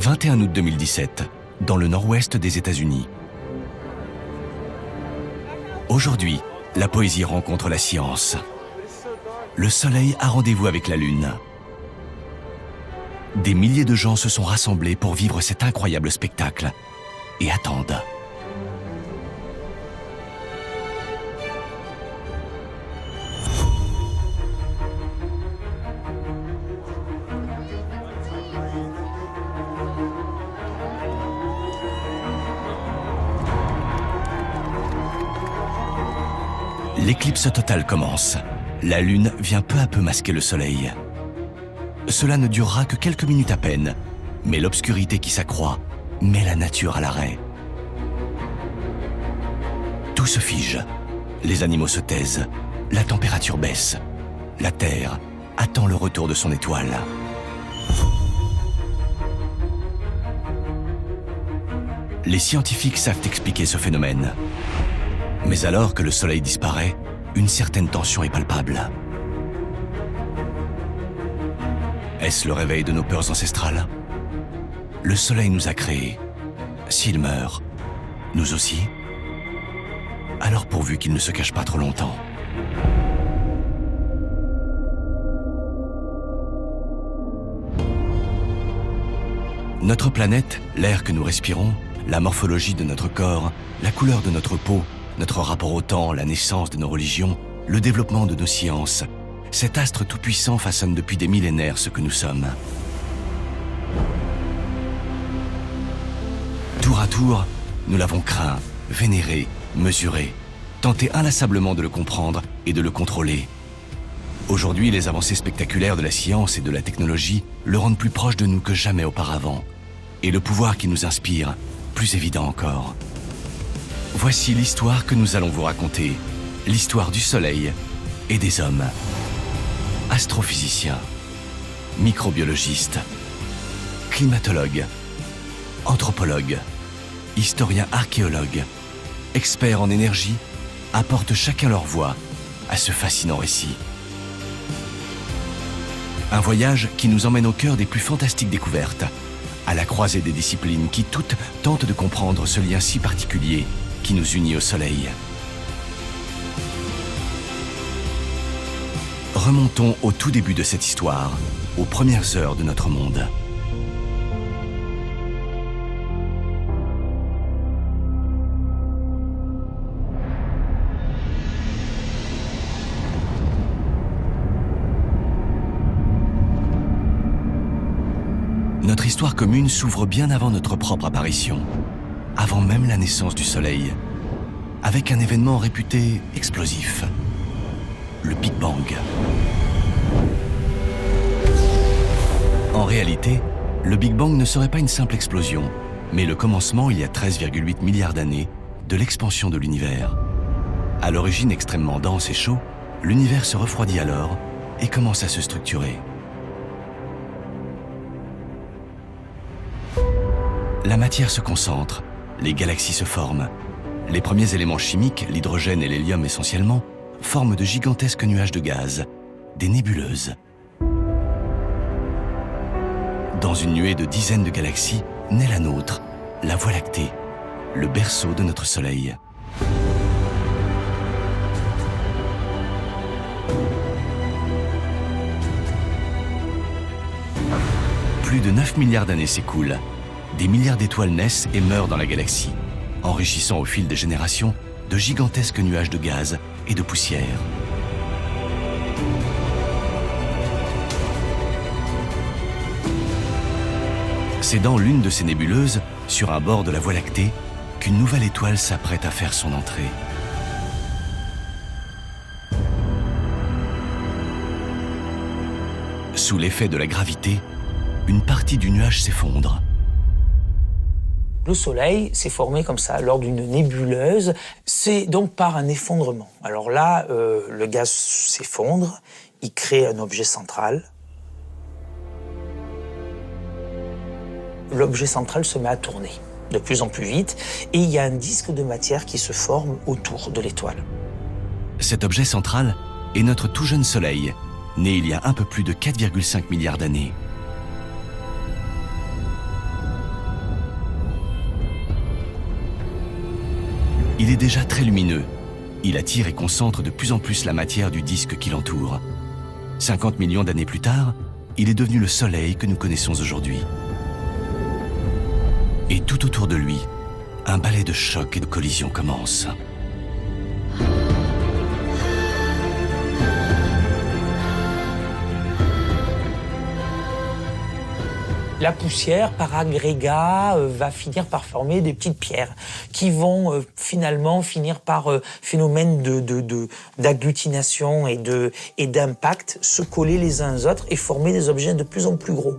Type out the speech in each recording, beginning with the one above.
21 août 2017, dans le nord-ouest des États-Unis. Aujourd'hui, la poésie rencontre la science. Le soleil a rendez-vous avec la lune. Des milliers de gens se sont rassemblés pour vivre cet incroyable spectacle et attendent. L'éclipse totale commence. La Lune vient peu à peu masquer le Soleil. Cela ne durera que quelques minutes à peine, mais l'obscurité qui s'accroît met la nature à l'arrêt. Tout se fige. Les animaux se taisent. La température baisse. La Terre attend le retour de son étoile. Les scientifiques savent expliquer ce phénomène. Mais alors que le Soleil disparaît, une certaine tension est palpable. Est-ce le réveil de nos peurs ancestrales? Le Soleil nous a créés. S'il meurt, nous aussi Alors pourvu qu'il ne se cache pas trop longtemps. Notre planète, l'air que nous respirons, la morphologie de notre corps, la couleur de notre peau, notre rapport au temps, la naissance de nos religions, le développement de nos sciences, cet astre tout-puissant façonne depuis des millénaires ce que nous sommes. Tour à tour, nous l'avons craint, vénéré, mesuré, tenté inlassablement de le comprendre et de le contrôler. Aujourd'hui, les avancées spectaculaires de la science et de la technologie le rendent plus proche de nous que jamais auparavant, et le pouvoir qui nous inspire, plus évident encore. Voici l'histoire que nous allons vous raconter, l'histoire du Soleil et des hommes. Astrophysicien, microbiologiste, climatologue, anthropologue, historien archéologue, experts en énergie, apportent chacun leur voix à ce fascinant récit. Un voyage qui nous emmène au cœur des plus fantastiques découvertes, à la croisée des disciplines qui toutes tentent de comprendre ce lien si particulier qui nous unit au Soleil. Remontons au tout début de cette histoire, aux premières heures de notre monde. Notre histoire commune s'ouvre bien avant notre propre apparition avant même la naissance du Soleil, avec un événement réputé explosif, le Big Bang. En réalité, le Big Bang ne serait pas une simple explosion, mais le commencement, il y a 13,8 milliards d'années, de l'expansion de l'univers. À l'origine extrêmement dense et chaud, l'univers se refroidit alors et commence à se structurer. La matière se concentre les galaxies se forment. Les premiers éléments chimiques, l'hydrogène et l'hélium essentiellement, forment de gigantesques nuages de gaz, des nébuleuses. Dans une nuée de dizaines de galaxies, naît la nôtre, la Voie lactée, le berceau de notre Soleil. Plus de 9 milliards d'années s'écoulent des milliards d'étoiles naissent et meurent dans la galaxie, enrichissant au fil des générations de gigantesques nuages de gaz et de poussière. C'est dans l'une de ces nébuleuses, sur un bord de la Voie lactée, qu'une nouvelle étoile s'apprête à faire son entrée. Sous l'effet de la gravité, une partie du nuage s'effondre. Le Soleil s'est formé comme ça lors d'une nébuleuse. C'est donc par un effondrement. Alors là, euh, le gaz s'effondre, il crée un objet central. L'objet central se met à tourner de plus en plus vite et il y a un disque de matière qui se forme autour de l'étoile. Cet objet central est notre tout jeune Soleil, né il y a un peu plus de 4,5 milliards d'années. Il est déjà très lumineux. Il attire et concentre de plus en plus la matière du disque qui l'entoure. 50 millions d'années plus tard, il est devenu le Soleil que nous connaissons aujourd'hui. Et tout autour de lui, un balai de chocs et de collisions commence. La poussière, par agrégat, euh, va finir par former des petites pierres qui vont euh, finalement finir par euh, phénomène d'agglutination et, de, et d'impact se coller les uns aux autres et former des objets de plus en plus gros.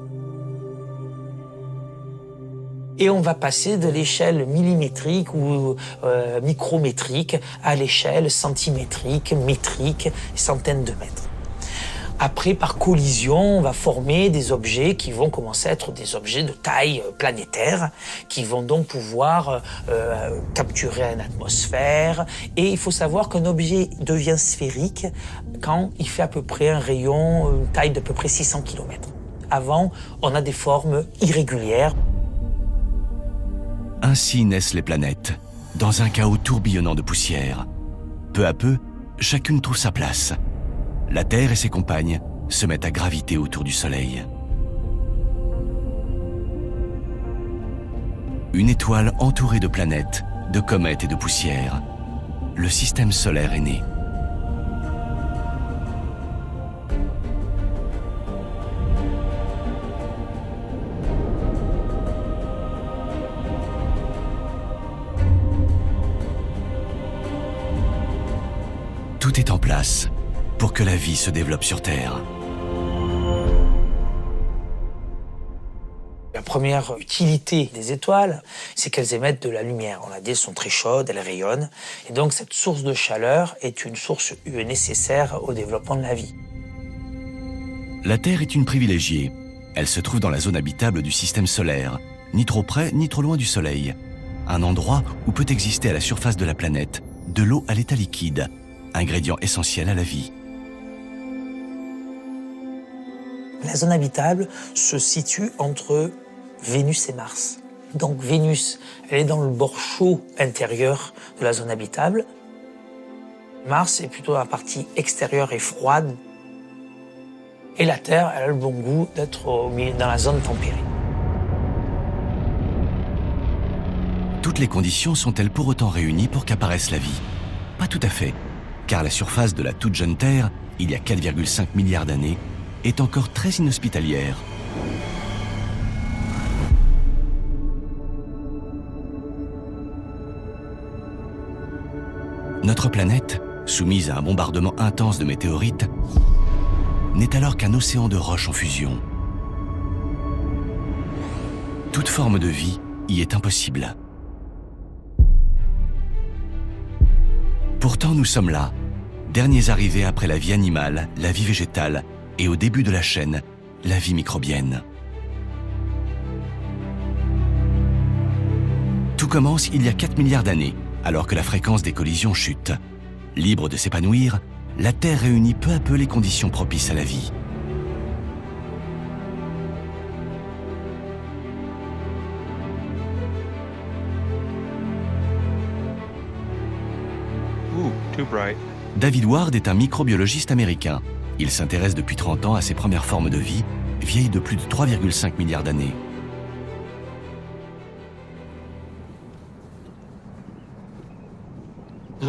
Et on va passer de l'échelle millimétrique ou micrométrique à l'échelle centimétrique, métrique, centaines de mètres. Après, par collision, on va former des objets qui vont commencer à être des objets de taille euh, planétaire, qui vont donc pouvoir euh, euh, capturer une atmosphère. Et il faut savoir qu'un objet devient sphérique quand il fait à peu près un rayon, une taille d'à peu près 600 km. Avant, on a des formes irrégulières. Ainsi naissent les planètes, dans un chaos tourbillonnant de poussière. Peu à peu, chacune trouve sa place la Terre et ses compagnes se mettent à graviter autour du Soleil. Une étoile entourée de planètes, de comètes et de poussières. Le système solaire est né. Tout est en place pour que la vie se développe sur Terre. La première utilité des étoiles, c'est qu'elles émettent de la lumière. On a dit, elles sont très chaudes, elles rayonnent. Et donc, cette source de chaleur est une source nécessaire au développement de la vie. La Terre est une privilégiée. Elle se trouve dans la zone habitable du système solaire, ni trop près ni trop loin du Soleil. Un endroit où peut exister à la surface de la planète de l'eau à l'état liquide, ingrédient essentiel à la vie. La zone habitable se situe entre Vénus et Mars. Donc Vénus, elle est dans le bord chaud intérieur de la zone habitable. Mars est plutôt la partie extérieure et froide. Et la Terre, elle a le bon goût d'être dans la zone tempérée. Toutes les conditions sont-elles pour autant réunies pour qu'apparaisse la vie? Pas tout à fait, car la surface de la toute jeune Terre, il y a 4,5 milliards d'années, est encore très inhospitalière. Notre planète, soumise à un bombardement intense de météorites, n'est alors qu'un océan de roches en fusion. Toute forme de vie y est impossible. Pourtant, nous sommes là, derniers arrivés après la vie animale, la vie végétale et au début de la chaîne, la vie microbienne. Tout commence il y a 4 milliards d'années, alors que la fréquence des collisions chute. Libre de s'épanouir, la Terre réunit peu à peu les conditions propices à la vie. David Ward est un microbiologiste américain. Il s'intéresse depuis 30 ans à ces premières formes de vie, vieilles de plus de 3,5 milliards d'années. Uh,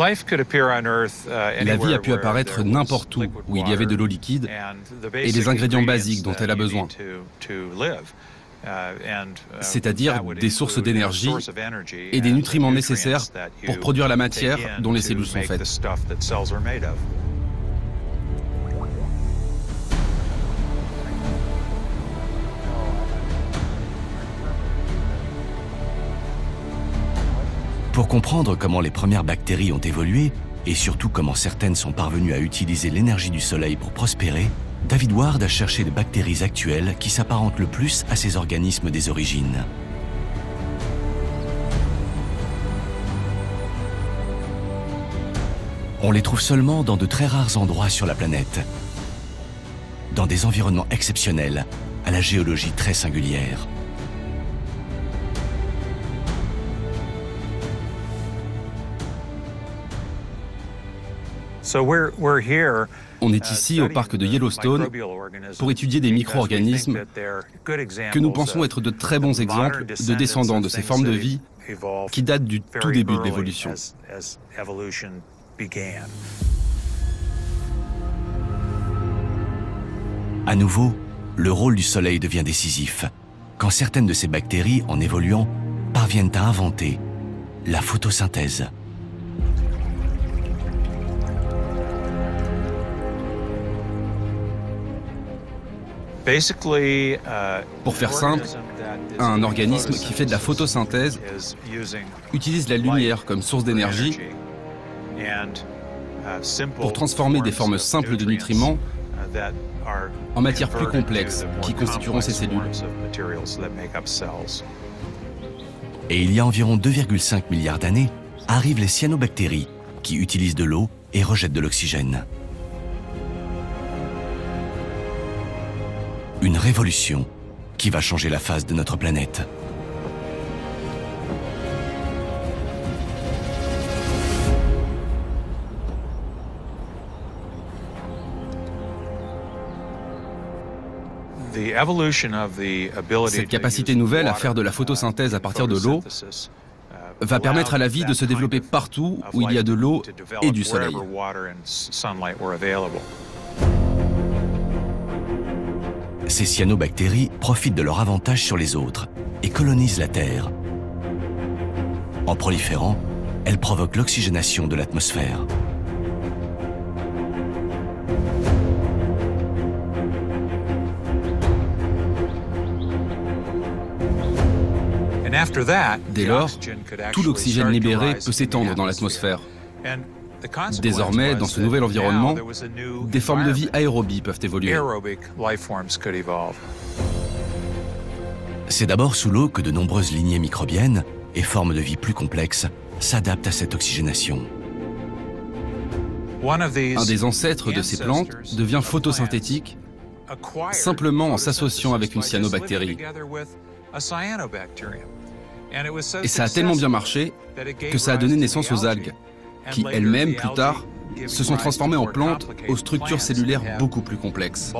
La vie a pu apparaître n'importe où, où il y avait de l'eau liquide et les ingrédients basiques dont elle a besoin, uh, uh, c'est-à-dire des sources d'énergie et des nutriments nécessaires pour produire la matière dont les cellules sont faites. Pour comprendre comment les premières bactéries ont évolué, et surtout comment certaines sont parvenues à utiliser l'énergie du soleil pour prospérer, David Ward a cherché les bactéries actuelles qui s'apparentent le plus à ces organismes des origines. On les trouve seulement dans de très rares endroits sur la planète, dans des environnements exceptionnels, à la géologie très singulière. On est ici au parc de Yellowstone pour étudier des micro-organismes que nous pensons être de très bons exemples de descendants de ces formes de vie qui datent du tout début de l'évolution. À nouveau, le rôle du Soleil devient décisif quand certaines de ces bactéries, en évoluant, parviennent à inventer la photosynthèse. Pour faire simple, un organisme qui fait de la photosynthèse utilise la lumière comme source d'énergie pour transformer des formes simples de nutriments en matières plus complexes qui constitueront ces cellules. Et il y a environ 2,5 milliards d'années, arrivent les cyanobactéries qui utilisent de l'eau et rejettent de l'oxygène. Une révolution qui va changer la face de notre planète. Cette capacité nouvelle à faire de la photosynthèse à partir de l'eau va permettre à la vie de se développer partout où il y a de l'eau et du soleil. Ces cyanobactéries profitent de leur avantage sur les autres et colonisent la Terre. En proliférant, elles provoquent l'oxygénation de l'atmosphère. Dès lors, tout l'oxygène libéré peut s'étendre dans l'atmosphère. Désormais, dans ce nouvel environnement, des formes de vie aérobies peuvent évoluer. C'est d'abord sous l'eau que de nombreuses lignées microbiennes et formes de vie plus complexes s'adaptent à cette oxygénation. Un des ancêtres de ces plantes devient photosynthétique simplement en s'associant avec une cyanobactérie. Et ça a tellement bien marché que ça a donné naissance aux algues, qui elles-mêmes, plus tard, se sont transformées en plantes aux structures cellulaires beaucoup plus complexes.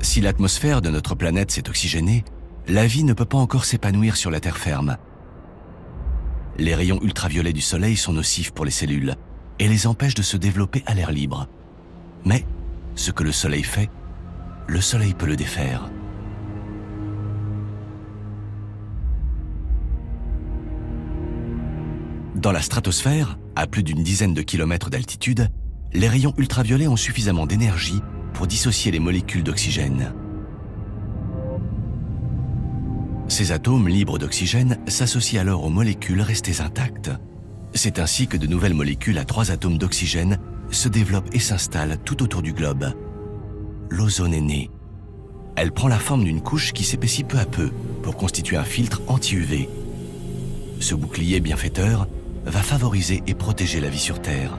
Si l'atmosphère de notre planète s'est oxygénée, la vie ne peut pas encore s'épanouir sur la terre ferme. Les rayons ultraviolets du soleil sont nocifs pour les cellules et les empêchent de se développer à l'air libre. Mais ce que le soleil fait, le soleil peut le défaire. Dans la stratosphère, à plus d'une dizaine de kilomètres d'altitude, les rayons ultraviolets ont suffisamment d'énergie pour dissocier les molécules d'oxygène. Ces atomes libres d'oxygène s'associent alors aux molécules restées intactes. C'est ainsi que de nouvelles molécules à trois atomes d'oxygène se développent et s'installent tout autour du globe. L'ozone est née. Elle prend la forme d'une couche qui s'épaissit peu à peu pour constituer un filtre anti-UV. Ce bouclier bienfaiteur va favoriser et protéger la vie sur Terre.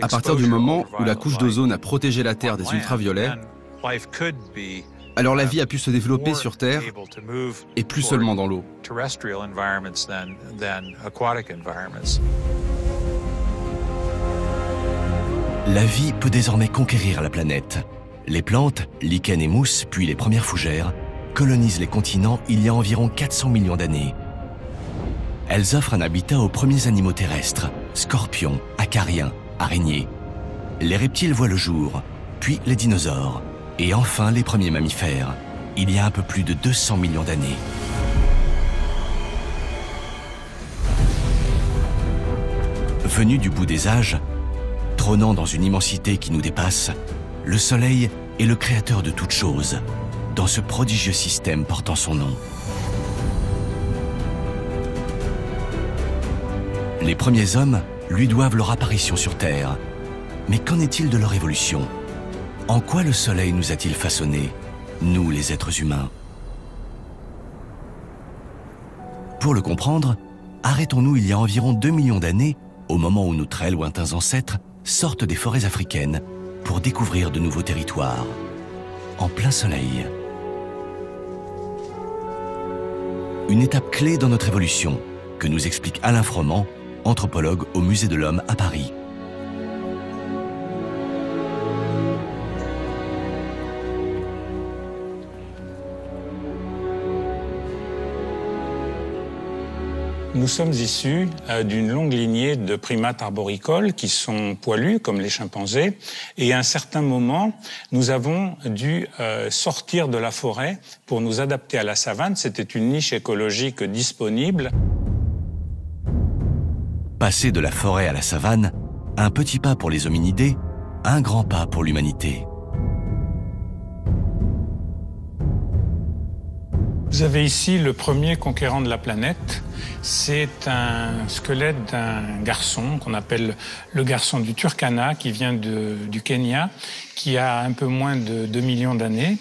À partir du moment où la couche d'ozone a protégé la Terre des ultraviolets, alors la vie a pu se développer sur Terre et plus seulement dans l'eau. La vie peut désormais conquérir la planète. Les plantes, lichens et mousses, puis les premières fougères, colonisent les continents il y a environ 400 millions d'années. Elles offrent un habitat aux premiers animaux terrestres, scorpions, acariens, araignées. Les reptiles voient le jour, puis les dinosaures. Et enfin, les premiers mammifères, il y a un peu plus de 200 millions d'années. Venu du bout des âges, trônant dans une immensité qui nous dépasse, le Soleil est le créateur de toutes choses, dans ce prodigieux système portant son nom. Les premiers hommes lui doivent leur apparition sur Terre. Mais qu'en est-il de leur évolution? En quoi le Soleil nous a-t-il façonnés, nous les êtres humains? Pour le comprendre, arrêtons-nous il y a environ 2 millions d'années, au moment où nos très lointains ancêtres sortent des forêts africaines pour découvrir de nouveaux territoires, en plein soleil. Une étape clé dans notre évolution, que nous explique Alain Froment, anthropologue au Musée de l'Homme à Paris. Nous sommes issus euh, d'une longue lignée de primates arboricoles qui sont poilus comme les chimpanzés et à un certain moment, nous avons dû euh, sortir de la forêt pour nous adapter à la savane. C'était une niche écologique disponible. Passer de la forêt à la savane, un petit pas pour les hominidés, un grand pas pour l'humanité. Vous avez ici le premier conquérant de la planète, c'est un squelette d'un garçon qu'on appelle le garçon du Turkana, qui vient du Kenya, qui a un peu moins de 2 millions d'années.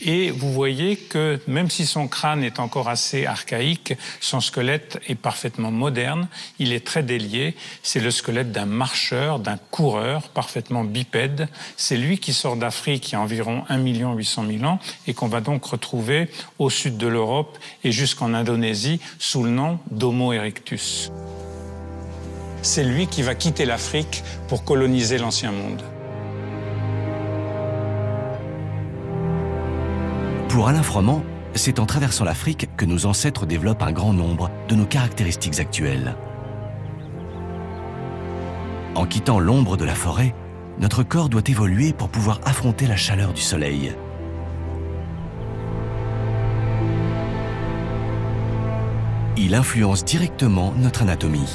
Et vous voyez que même si son crâne est encore assez archaïque, son squelette est parfaitement moderne, il est très délié, c'est le squelette d'un marcheur, d'un coureur parfaitement bipède. C'est lui qui sort d'Afrique il y a environ 1 800 000 ans et qu'on va donc retrouver au sud de l'Europe et jusqu'en Indonésie sous le nom d'Homo erectus. C'est lui qui va quitter l'Afrique pour coloniser l'ancien monde. Pour Alain Froment, c'est en traversant l'Afrique que nos ancêtres développent un grand nombre de nos caractéristiques actuelles. En quittant l'ombre de la forêt, notre corps doit évoluer pour pouvoir affronter la chaleur du soleil. Il influence directement notre anatomie.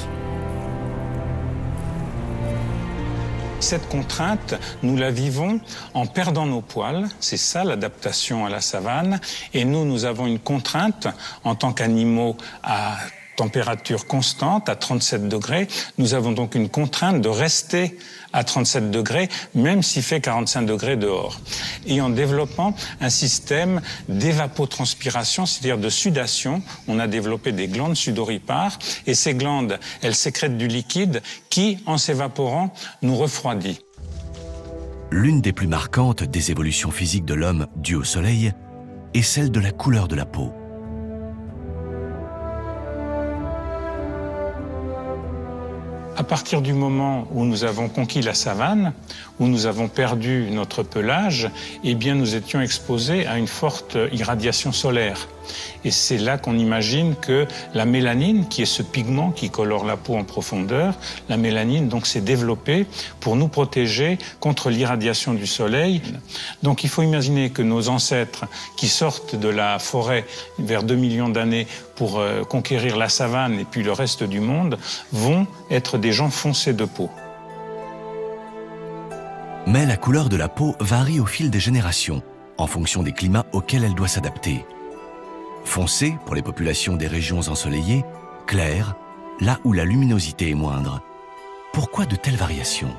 Cette contrainte, nous la vivons en perdant nos poils. C'est ça l'adaptation à la savane. Et nous, nous avons une contrainte en tant qu'animaux à température constante, à 37 degrés. Nous avons donc une contrainte de rester à 37 degrés, même s'il fait 45 degrés dehors. Et en développant un système d'évapotranspiration, c'est-à-dire de sudation, on a développé des glandes sudoripares, et ces glandes, elles sécrètent du liquide qui, en s'évaporant, nous refroidit. L'une des plus marquantes des évolutions physiques de l'homme dues au soleil est celle de la couleur de la peau. À partir du moment où nous avons conquis la savane, où nous avons perdu notre pelage, eh bien nous étions exposés à une forte irradiation solaire. Et c'est là qu'on imagine que la mélanine, qui est ce pigment qui colore la peau en profondeur, la mélanine donc s'est développée pour nous protéger contre l'irradiation du soleil. Donc il faut imaginer que nos ancêtres qui sortent de la forêt vers 2 millions d'années pour euh, conquérir la savane et puis le reste du monde vont être gens foncés de peau. Mais la couleur de la peau varie au fil des générations, en fonction des climats auxquels elle doit s'adapter. Foncé pour les populations des régions ensoleillées, clair là où la luminosité est moindre. Pourquoi de telles variations?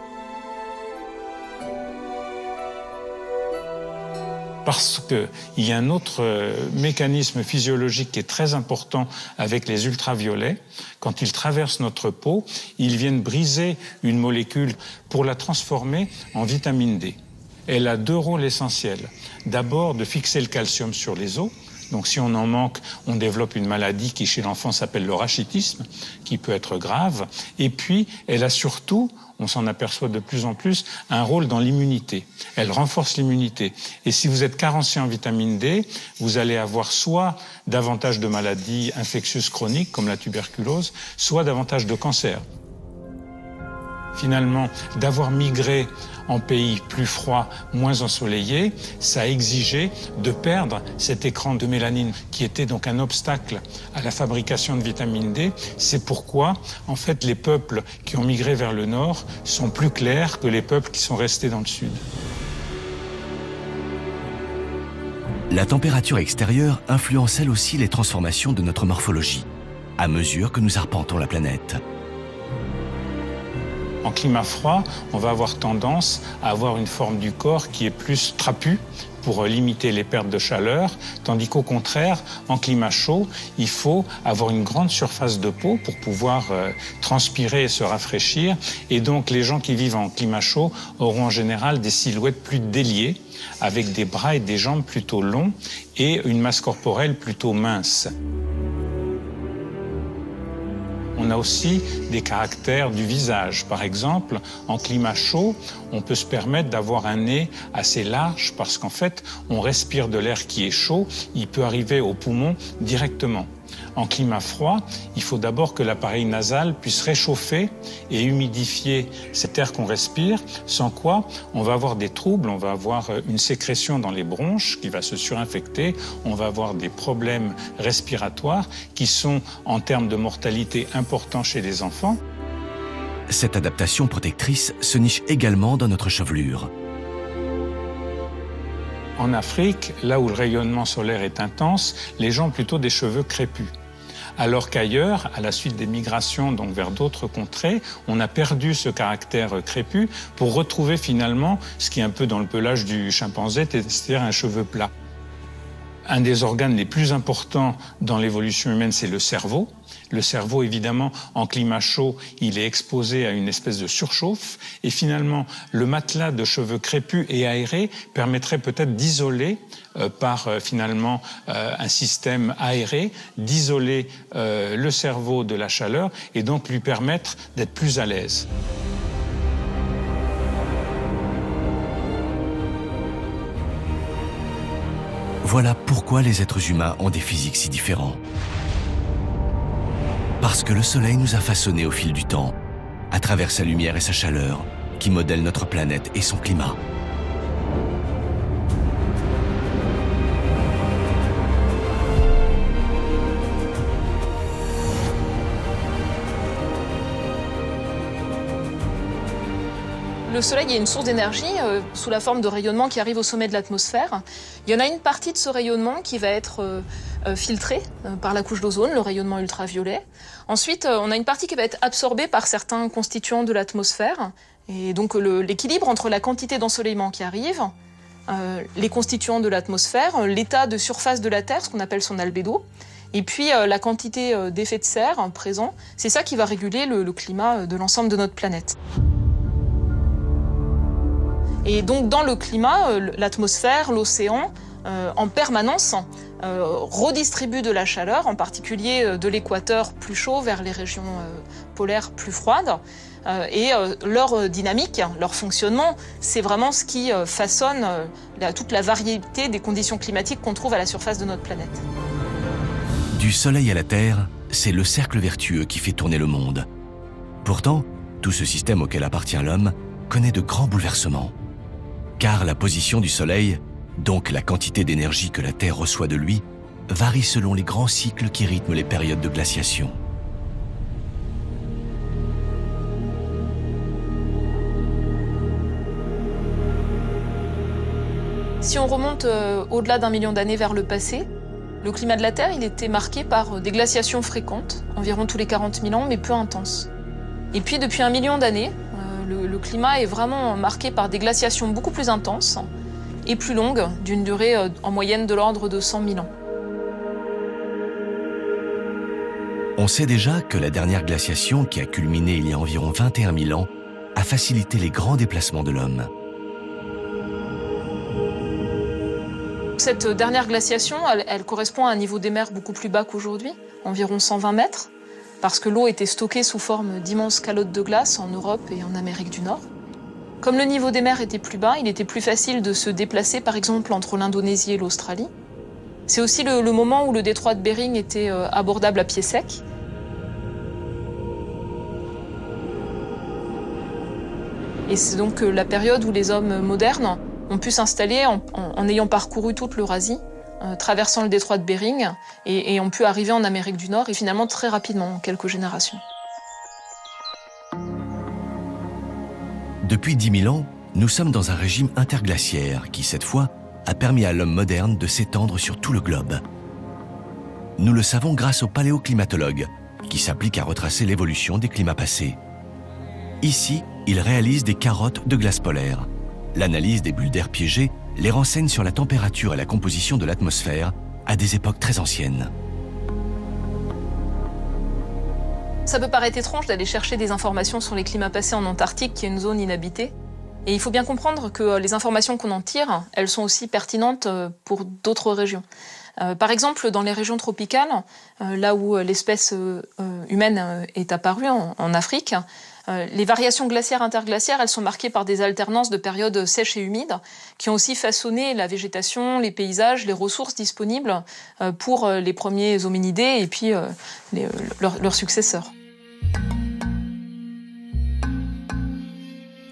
Parce qu'il y a un autre euh, mécanisme physiologique qui est très important avec les ultraviolets. Quand ils traversent notre peau, ils viennent briser une molécule pour la transformer en vitamine D. Elle a deux rôles essentiels. D'abord, de fixer le calcium sur les os, donc si on en manque, on développe une maladie qui chez l'enfant s'appelle le rachitisme, qui peut être grave. Et puis, elle a surtout, on s'en aperçoit de plus en plus, un rôle dans l'immunité. Elle renforce l'immunité. Et si vous êtes carencé en vitamine D, vous allez avoir soit davantage de maladies infectieuses chroniques comme la tuberculose, soit davantage de cancers finalement d'avoir migré en pays plus froid, moins ensoleillé, ça a exigé de perdre cet écran de mélanine qui était donc un obstacle à la fabrication de vitamine D. C'est pourquoi, en fait, les peuples qui ont migré vers le nord sont plus clairs que les peuples qui sont restés dans le sud. La température extérieure influence elle aussi les transformations de notre morphologie, à mesure que nous arpentons la planète. En climat froid, on va avoir tendance à avoir une forme du corps qui est plus trapue, pour limiter les pertes de chaleur, tandis qu'au contraire, en climat chaud, il faut avoir une grande surface de peau pour pouvoir euh, transpirer et se rafraîchir. Et donc les gens qui vivent en climat chaud auront en général des silhouettes plus déliées, avec des bras et des jambes plutôt longs et une masse corporelle plutôt mince. On a aussi des caractères du visage. Par exemple, en climat chaud, on peut se permettre d'avoir un nez assez large parce qu'en fait, on respire de l'air qui est chaud, il peut arriver au poumon directement. En climat froid, il faut d'abord que l'appareil nasal puisse réchauffer et humidifier cet air qu'on respire, sans quoi on va avoir des troubles, on va avoir euh, une sécrétion dans les bronches qui va se surinfecter, on va avoir des problèmes respiratoires qui sont en termes de mortalité importants chez les enfants. Cette adaptation protectrice se niche également dans notre chevelure. En Afrique, là où le rayonnement solaire est intense, les gens ont plutôt des cheveux crépus. Alors qu'ailleurs, à la suite des migrations donc vers d'autres contrées, on a perdu ce caractère crépus pour retrouver finalement ce qui est un peu dans le pelage du chimpanzé, c'est-à-dire un cheveu plat. Un des organes les plus importants dans l'évolution humaine, c'est le cerveau. Le cerveau, évidemment, en climat chaud, il est exposé à une espèce de surchauffe. Et finalement, le matelas de cheveux crépus et aérés permettrait peut-être d'isoler, euh, par euh, finalement euh, un système aéré, d'isoler le cerveau de la chaleur et donc lui permettre d'être plus à l'aise. Voilà pourquoi les êtres humains ont des physiques si différents. Parce que le Soleil nous a façonnés au fil du temps, à travers sa lumière et sa chaleur, qui modèlent notre planète et son climat. Le Soleil est une source d'énergie euh, sous la forme de rayonnement qui arrive au sommet de l'atmosphère. Il y en a une partie de ce rayonnement qui va être euh, euh, filtrée par la couche d'ozone, le rayonnement ultraviolet. Ensuite, on a une partie qui va être absorbée par certains constituants de l'atmosphère. Et donc l'équilibre entre la quantité d'ensoleillement qui arrive, les constituants de l'atmosphère, l'état de surface de la Terre, ce qu'on appelle son albédo, et puis la quantité d'effet de serre présent, c'est ça qui va réguler le climat de l'ensemble de notre planète. Et donc dans le climat, euh, l'atmosphère, l'océan, euh, en permanence, euh, redistribue de la chaleur, en particulier de l'équateur plus chaud vers les régions polaires plus froides. et leur dynamique, leur fonctionnement, c'est vraiment ce qui façonne toute la variété des conditions climatiques qu'on trouve à la surface de notre planète. Du Soleil à la Terre, c'est le cercle vertueux qui fait tourner le monde. Pourtant, tout ce système auquel appartient l'homme connaît de grands bouleversements car la position du Soleil, donc la quantité d'énergie que la Terre reçoit de lui, varie selon les grands cycles qui rythment les périodes de glaciation. Si on remonte euh, au-delà d'un million d'années vers le passé, le climat de la Terre était marqué par des glaciations fréquentes, environ tous les 40 000 ans, mais peu intenses. Et puis depuis un million d'années, le, climat est vraiment marqué par des glaciations beaucoup plus intenses et plus longues, d'une durée euh, en moyenne de l'ordre de 100 000 ans. On sait déjà que la dernière glaciation, qui a culminé il y a environ 21 000 ans, a facilité les grands déplacements de l'homme. Cette dernière glaciation, elle, correspond à un niveau des mers beaucoup plus bas qu'aujourd'hui, environ 120 mètres parce que l'eau était stockée sous forme d'immenses calottes de glace en Europe et en Amérique du Nord. Comme le niveau des mers était plus bas, il était plus facile de se déplacer par exemple entre l'Indonésie et l'Australie. C'est aussi le, moment où le détroit de Bering était euh, abordable à pied sec. Et c'est donc euh, la période où les hommes modernes ont pu s'installer en ayant parcouru toute l'Eurasie traversant le détroit de Bering et, ont pu arriver en Amérique du Nord et finalement très rapidement, en quelques générations. Depuis 10 000 ans, nous sommes dans un régime interglaciaire qui, cette fois, a permis à l'homme moderne de s'étendre sur tout le globe. Nous le savons grâce aux paléoclimatologues, qui s'appliquent à retracer l'évolution des climats passés. Ici, ils réalisent des carottes de glace polaire. L'analyse des bulles d'air piégées les renseigne sur la température et la composition de l'atmosphère à des époques très anciennes. Ça peut paraître étrange d'aller chercher des informations sur les climats passés en Antarctique, qui est une zone inhabitée. Et il faut bien comprendre que les informations qu'on en tire, elles sont aussi pertinentes euh, pour d'autres régions. Euh, par exemple, dans les régions tropicales, euh, là où l'espèce humaine est apparue en, Afrique, les variations glaciaires interglaciaires, elles sont marquées par des alternances de périodes sèches et humides qui ont aussi façonné la végétation, les paysages, les ressources disponibles pour les premiers hominidés et puis leurs successeurs.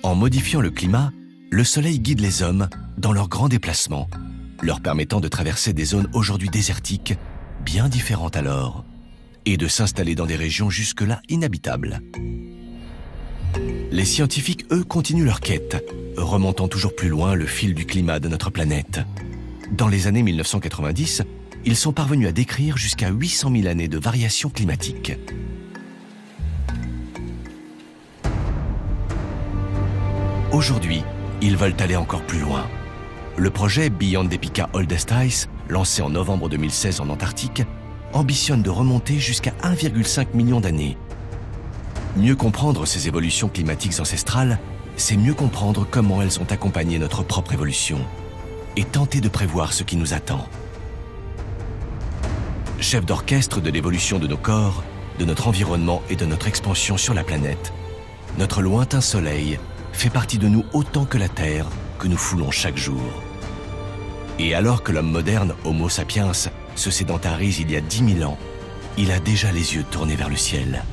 En modifiant le climat, le Soleil guide les hommes dans leurs grands déplacements, leur permettant de traverser des zones aujourd'hui désertiques, bien différentes alors, et de s'installer dans des régions jusque-là inhabitables. Les scientifiques, eux, continuent leur quête, remontant toujours plus loin le fil du climat de notre planète. Dans les années 1990, ils sont parvenus à décrire jusqu'à 800 000 années de variations climatiques. Aujourd'hui, ils veulent aller encore plus loin. Le projet Beyond Epica Oldest Ice, lancé en novembre 2016 en Antarctique, ambitionne de remonter jusqu'à 1,5 million d'années. Mieux comprendre ces évolutions climatiques ancestrales, c'est mieux comprendre comment elles ont accompagné notre propre évolution et tenter de prévoir ce qui nous attend. Chef d'orchestre de l'évolution de nos corps, de notre environnement et de notre expansion sur la planète, notre lointain Soleil fait partie de nous autant que la Terre que nous foulons chaque jour. Et alors que l'homme moderne, Homo sapiens, se sédentarise il y a 10 000 ans, il a déjà les yeux tournés vers le ciel.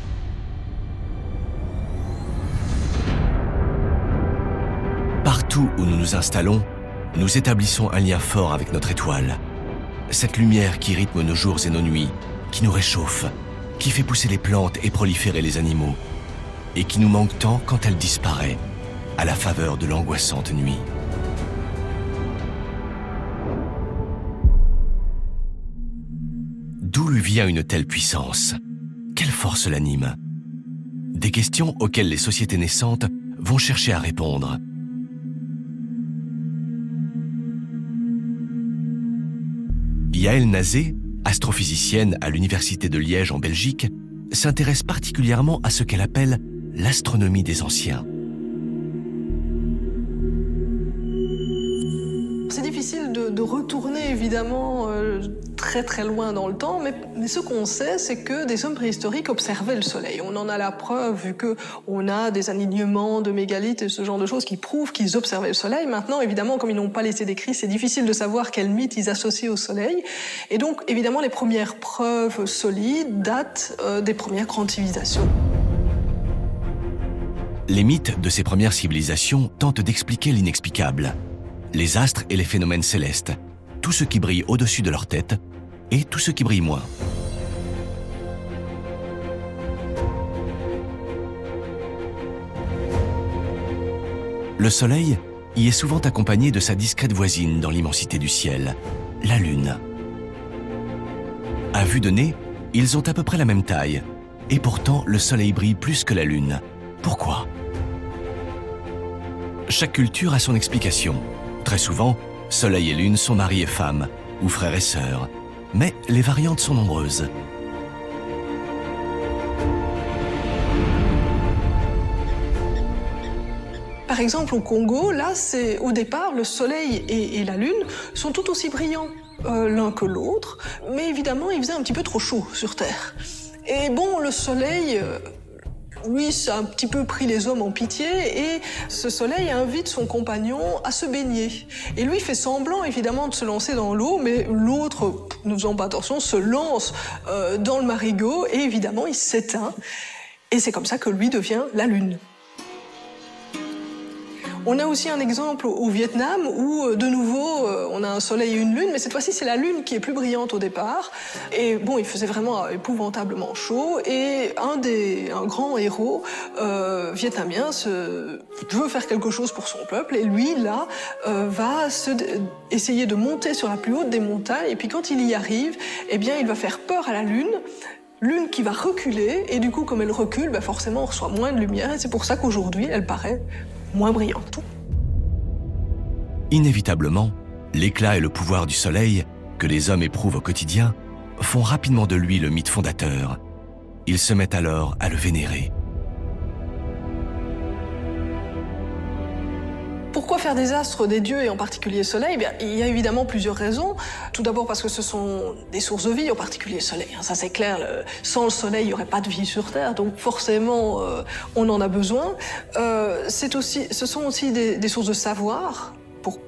Où nous nous installons, nous établissons un lien fort avec notre étoile. Cette lumière qui rythme nos jours et nos nuits, qui nous réchauffe, qui fait pousser les plantes et proliférer les animaux, et qui nous manque tant quand elle disparaît à la faveur de l'angoissante nuit. D'où lui vient une telle puissance? Quelle force l'anime? Des questions auxquelles les sociétés naissantes vont chercher à répondre. Yael Nazé, astrophysicienne à l'Université de Liège en Belgique, s'intéresse particulièrement à ce qu'elle appelle l'astronomie des anciens. De, retourner évidemment euh, très très loin dans le temps, mais, ce qu'on sait, c'est que des hommes préhistoriques observaient le Soleil. On en a la preuve vu que on a des alignements de mégalithes et ce genre de choses qui prouvent qu'ils observaient le Soleil. Maintenant, évidemment, comme ils n'ont pas laissé d'écrit, c'est difficile de savoir quel mythe ils associent au Soleil. Et donc, évidemment, les premières preuves solides datent euh, des premières grandes civilisations. Les mythes de ces premières civilisations tentent d'expliquer l'inexplicable les astres et les phénomènes célestes, tout ce qui brille au-dessus de leur tête et tout ce qui brille moins. Le Soleil y est souvent accompagné de sa discrète voisine dans l'immensité du ciel, la Lune. À vue de nez, ils ont à peu près la même taille, et pourtant le Soleil brille plus que la Lune. Pourquoi? Chaque culture a son explication. Très souvent, Soleil et Lune sont mari et femme, ou frères et sœurs, mais les variantes sont nombreuses. Par exemple, au Congo, là, c'est au départ, le Soleil et, la Lune sont tout aussi brillants euh, l'un que l'autre, mais évidemment, il faisait un petit peu trop chaud sur Terre. Et bon, le Soleil euh, lui, a un petit peu pris les hommes en pitié et ce soleil invite son compagnon à se baigner. Et lui fait semblant évidemment de se lancer dans l'eau, mais l'autre, ne faisant pas attention, se lance euh, dans le marigot et évidemment il s'éteint. Et c'est comme ça que lui devient la lune. On a aussi un exemple au Vietnam où, euh, de nouveau, euh, on a un soleil et une lune, mais cette fois-ci, c'est la lune qui est plus brillante au départ. Et bon, il faisait vraiment épouvantablement chaud. Et un des, un grand héros euh, vietnamien veut faire quelque chose pour son peuple. Et lui, là, va essayer de monter sur la plus haute des montagnes. Et puis quand il y arrive, eh bien, il va faire peur à la lune lune qui va reculer, et du coup, comme elle recule, ben forcément, on reçoit moins de lumière, et c'est pour ça qu'aujourd'hui, elle paraît moins brillante. Inévitablement, l'éclat et le pouvoir du Soleil, que les hommes éprouvent au quotidien, font rapidement de lui le mythe fondateur. Ils se mettent alors à le vénérer. Faire des astres des dieux et en particulier le Soleil Bien, Il y a évidemment plusieurs raisons. Tout d'abord parce que ce sont des sources de vie, en particulier le Soleil. Hein, ça c'est clair. Sans le Soleil, il n'y aurait pas de vie sur Terre. Donc forcément, euh, on en a besoin. Euh, aussi, ce sont aussi des, des, sources de savoir. Pour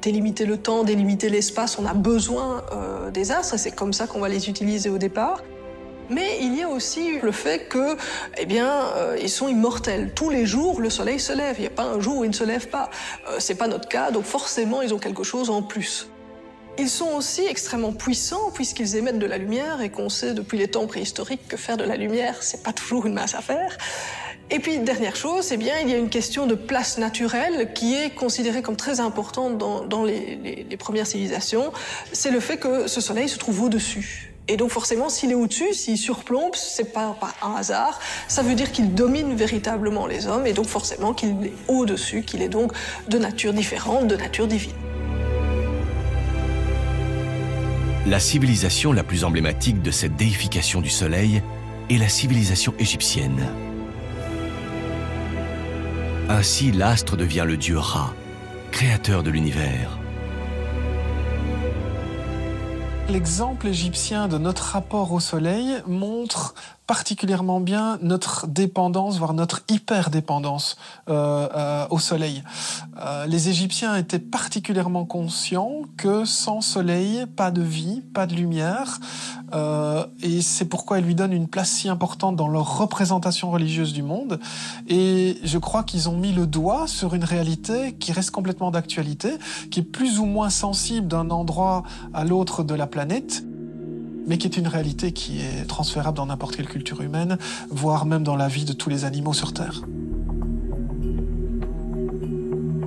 délimiter le temps, délimiter l'espace, on a besoin euh, des astres et c'est comme ça qu'on va les utiliser au départ. Mais il y a aussi le fait que, eh bien, euh, ils sont immortels. Tous les jours, le soleil se lève. Il n'y a pas un jour où il ne se lève pas. Euh, c'est pas notre cas, donc forcément, ils ont quelque chose en plus. Ils sont aussi extrêmement puissants puisqu'ils émettent de la lumière et qu'on sait depuis les temps préhistoriques que faire de la lumière, c'est pas toujours une mince affaire. Et puis, dernière chose, eh bien, il y a une question de place naturelle qui est considérée comme très importante dans, dans les, les, les premières civilisations. C'est le fait que ce soleil se trouve au-dessus. Et donc forcément, s'il est au-dessus, s'il surplombe, c'est pas, pas un hasard. Ça veut dire qu'il domine véritablement les hommes, et donc forcément qu'il est au-dessus, qu'il est donc de nature différente, de nature divine. La civilisation la plus emblématique de cette déification du soleil est la civilisation égyptienne. Ainsi, l'astre devient le dieu Ra, créateur de l'univers. L'exemple égyptien de notre rapport au soleil montre particulièrement bien notre dépendance, voire notre hyper-dépendance euh, euh, au soleil. Euh, les Égyptiens étaient particulièrement conscients que sans soleil, pas de vie, pas de lumière, euh, et c'est pourquoi ils lui donnent une place si importante dans leur représentation religieuse du monde. Et je crois qu'ils ont mis le doigt sur une réalité qui reste complètement d'actualité, qui est plus ou moins sensible d'un endroit à l'autre de la planète mais qui est une réalité qui est transférable dans n'importe quelle culture humaine, voire même dans la vie de tous les animaux sur Terre.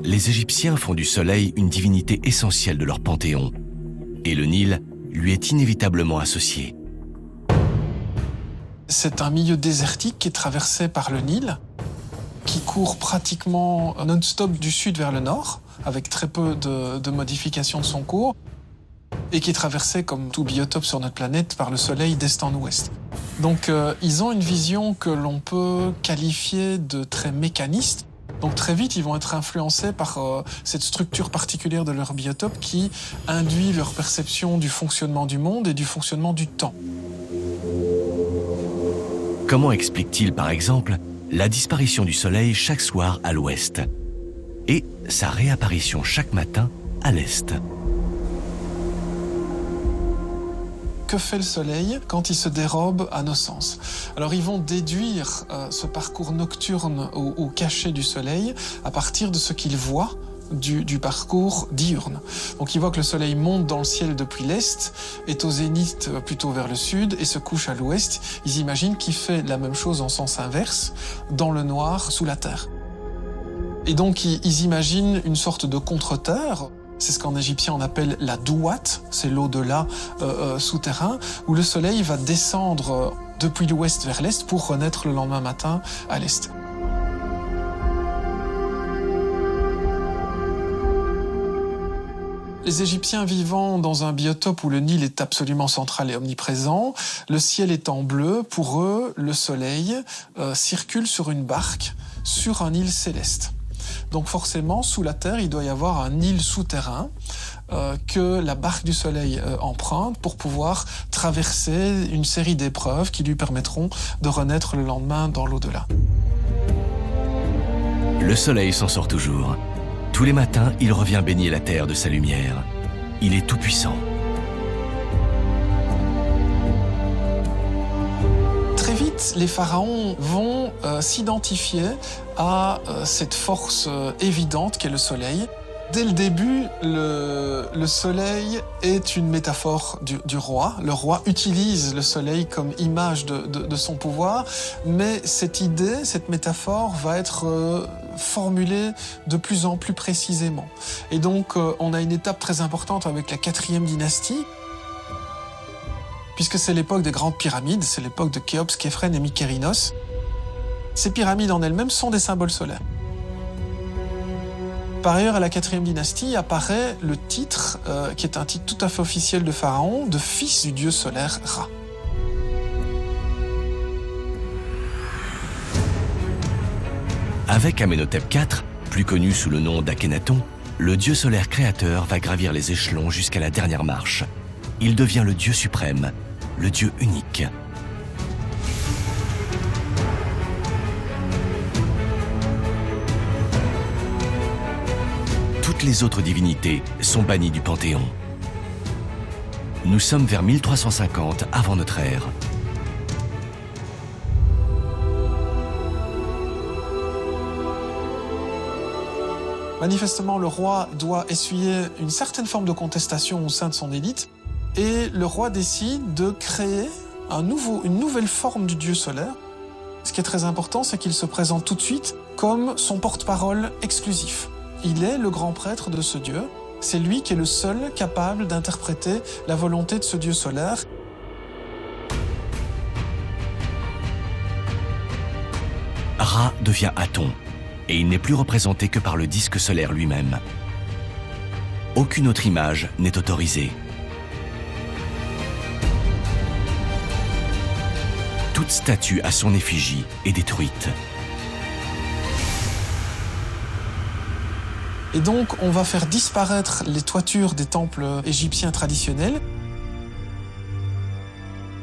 Les Égyptiens font du soleil une divinité essentielle de leur panthéon, et le Nil lui est inévitablement associé. C'est un milieu désertique qui est traversé par le Nil, qui court pratiquement non-stop du sud vers le nord, avec très peu de, de modifications de son cours et qui est traversé, comme tout biotope sur notre planète, par le Soleil d'est en ouest. Donc euh, ils ont une vision que l'on peut qualifier de très mécaniste. Donc très vite, ils vont être influencés par euh, cette structure particulière de leur biotope qui induit leur perception du fonctionnement du monde et du fonctionnement du temps. Comment explique-t-il, par exemple, la disparition du Soleil chaque soir à l'ouest et sa réapparition chaque matin à l'est? Que fait le Soleil quand il se dérobe à nos sens? Alors ils vont déduire euh, ce parcours nocturne au, cachet du Soleil à partir de ce qu'ils voient du, parcours diurne. Donc ils voient que le soleil monte dans le ciel depuis l'est, est au zénith euh, plutôt vers le sud et se couche à l'ouest. Ils imaginent qu'il fait la même chose en sens inverse, dans le noir, sous la terre. Et donc ils, ils imaginent une sorte de contre-terre c'est ce qu'en égyptien on appelle la douate, c'est l'au-delà euh, euh, souterrain, où le soleil va descendre euh, depuis l'ouest vers l'est pour renaître le lendemain matin à l'est. Les Égyptiens vivant dans un biotope où le Nil est absolument central et omniprésent, le ciel étant bleu, pour eux, le soleil circule sur une barque sur un île céleste. Donc forcément, sous la Terre, il doit y avoir un île souterrain euh, que la barque du Soleil euh, emprunte pour pouvoir traverser une série d'épreuves qui lui permettront de renaître le lendemain dans l'au-delà. Le Soleil s'en sort toujours. Tous les matins, il revient baigner la Terre de sa lumière. Il est tout-puissant. les pharaons vont euh, s'identifier à euh, cette force euh, évidente qu'est le soleil. Dès le début, le, soleil est une métaphore du, roi. Le roi utilise le soleil comme image de, son pouvoir, mais cette idée, cette métaphore va être formulée de plus en plus précisément. Et donc, on a une étape très importante avec la quatrième dynastie, puisque c'est l'époque des grandes pyramides, c'est l'époque de Khéops, Képhren et Mykérinos. Ces pyramides en elles-mêmes sont des symboles solaires. Par ailleurs, à la quatrième dynastie apparaît le titre, euh, qui est un titre tout à fait officiel de pharaon, de fils du dieu solaire Ra. Avec Amenhotep IV, plus connu sous le nom d'Akhenaton, le dieu solaire créateur va gravir les échelons jusqu'à la dernière marche. Il devient le dieu suprême, le dieu unique. Toutes les autres divinités sont bannies du Panthéon. Nous sommes vers 1350 avant notre ère. Manifestement, le roi doit essuyer une certaine forme de contestation au sein de son élite, et le roi décide de créer une nouvelle forme du dieu solaire. Ce qui est très important, c'est qu'il se présente tout de suite comme son porte-parole exclusif. Il est le grand prêtre de ce dieu, c'est lui qui est le seul capable d'interpréter la volonté de ce dieu solaire. Ra devient Aton, et il n'est plus représenté que par le disque solaire lui-même. Aucune autre image n'est autorisée. Toute statue à son effigie est détruite. Et donc, on va faire disparaître les toitures des temples égyptiens traditionnels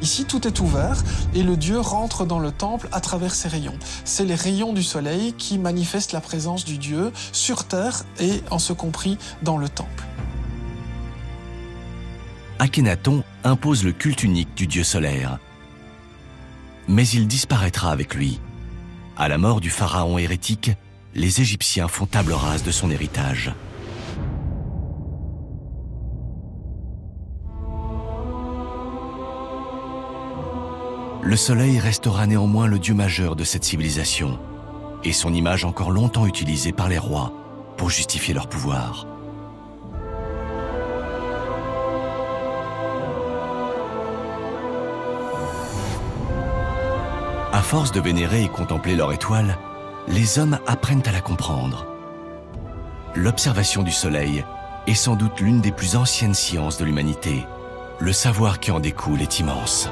Ici, tout est ouvert et le dieu rentre dans le temple à travers ses rayons. C'est les rayons du soleil qui manifestent la présence du dieu sur terre et en ce compris dans le temple. Akhenaton impose le culte unique du dieu solaire. Mais il disparaîtra avec lui. À la mort du pharaon hérétique, les Égyptiens font table rase de son héritage. Le soleil restera néanmoins le dieu majeur de cette civilisation, et son image encore longtemps utilisée par les rois pour justifier leur pouvoir. À force de vénérer et contempler leur étoile, les hommes apprennent à la comprendre. L'observation du soleil est sans doute l'une des plus anciennes sciences de l'humanité. Le savoir qui en découle est immense.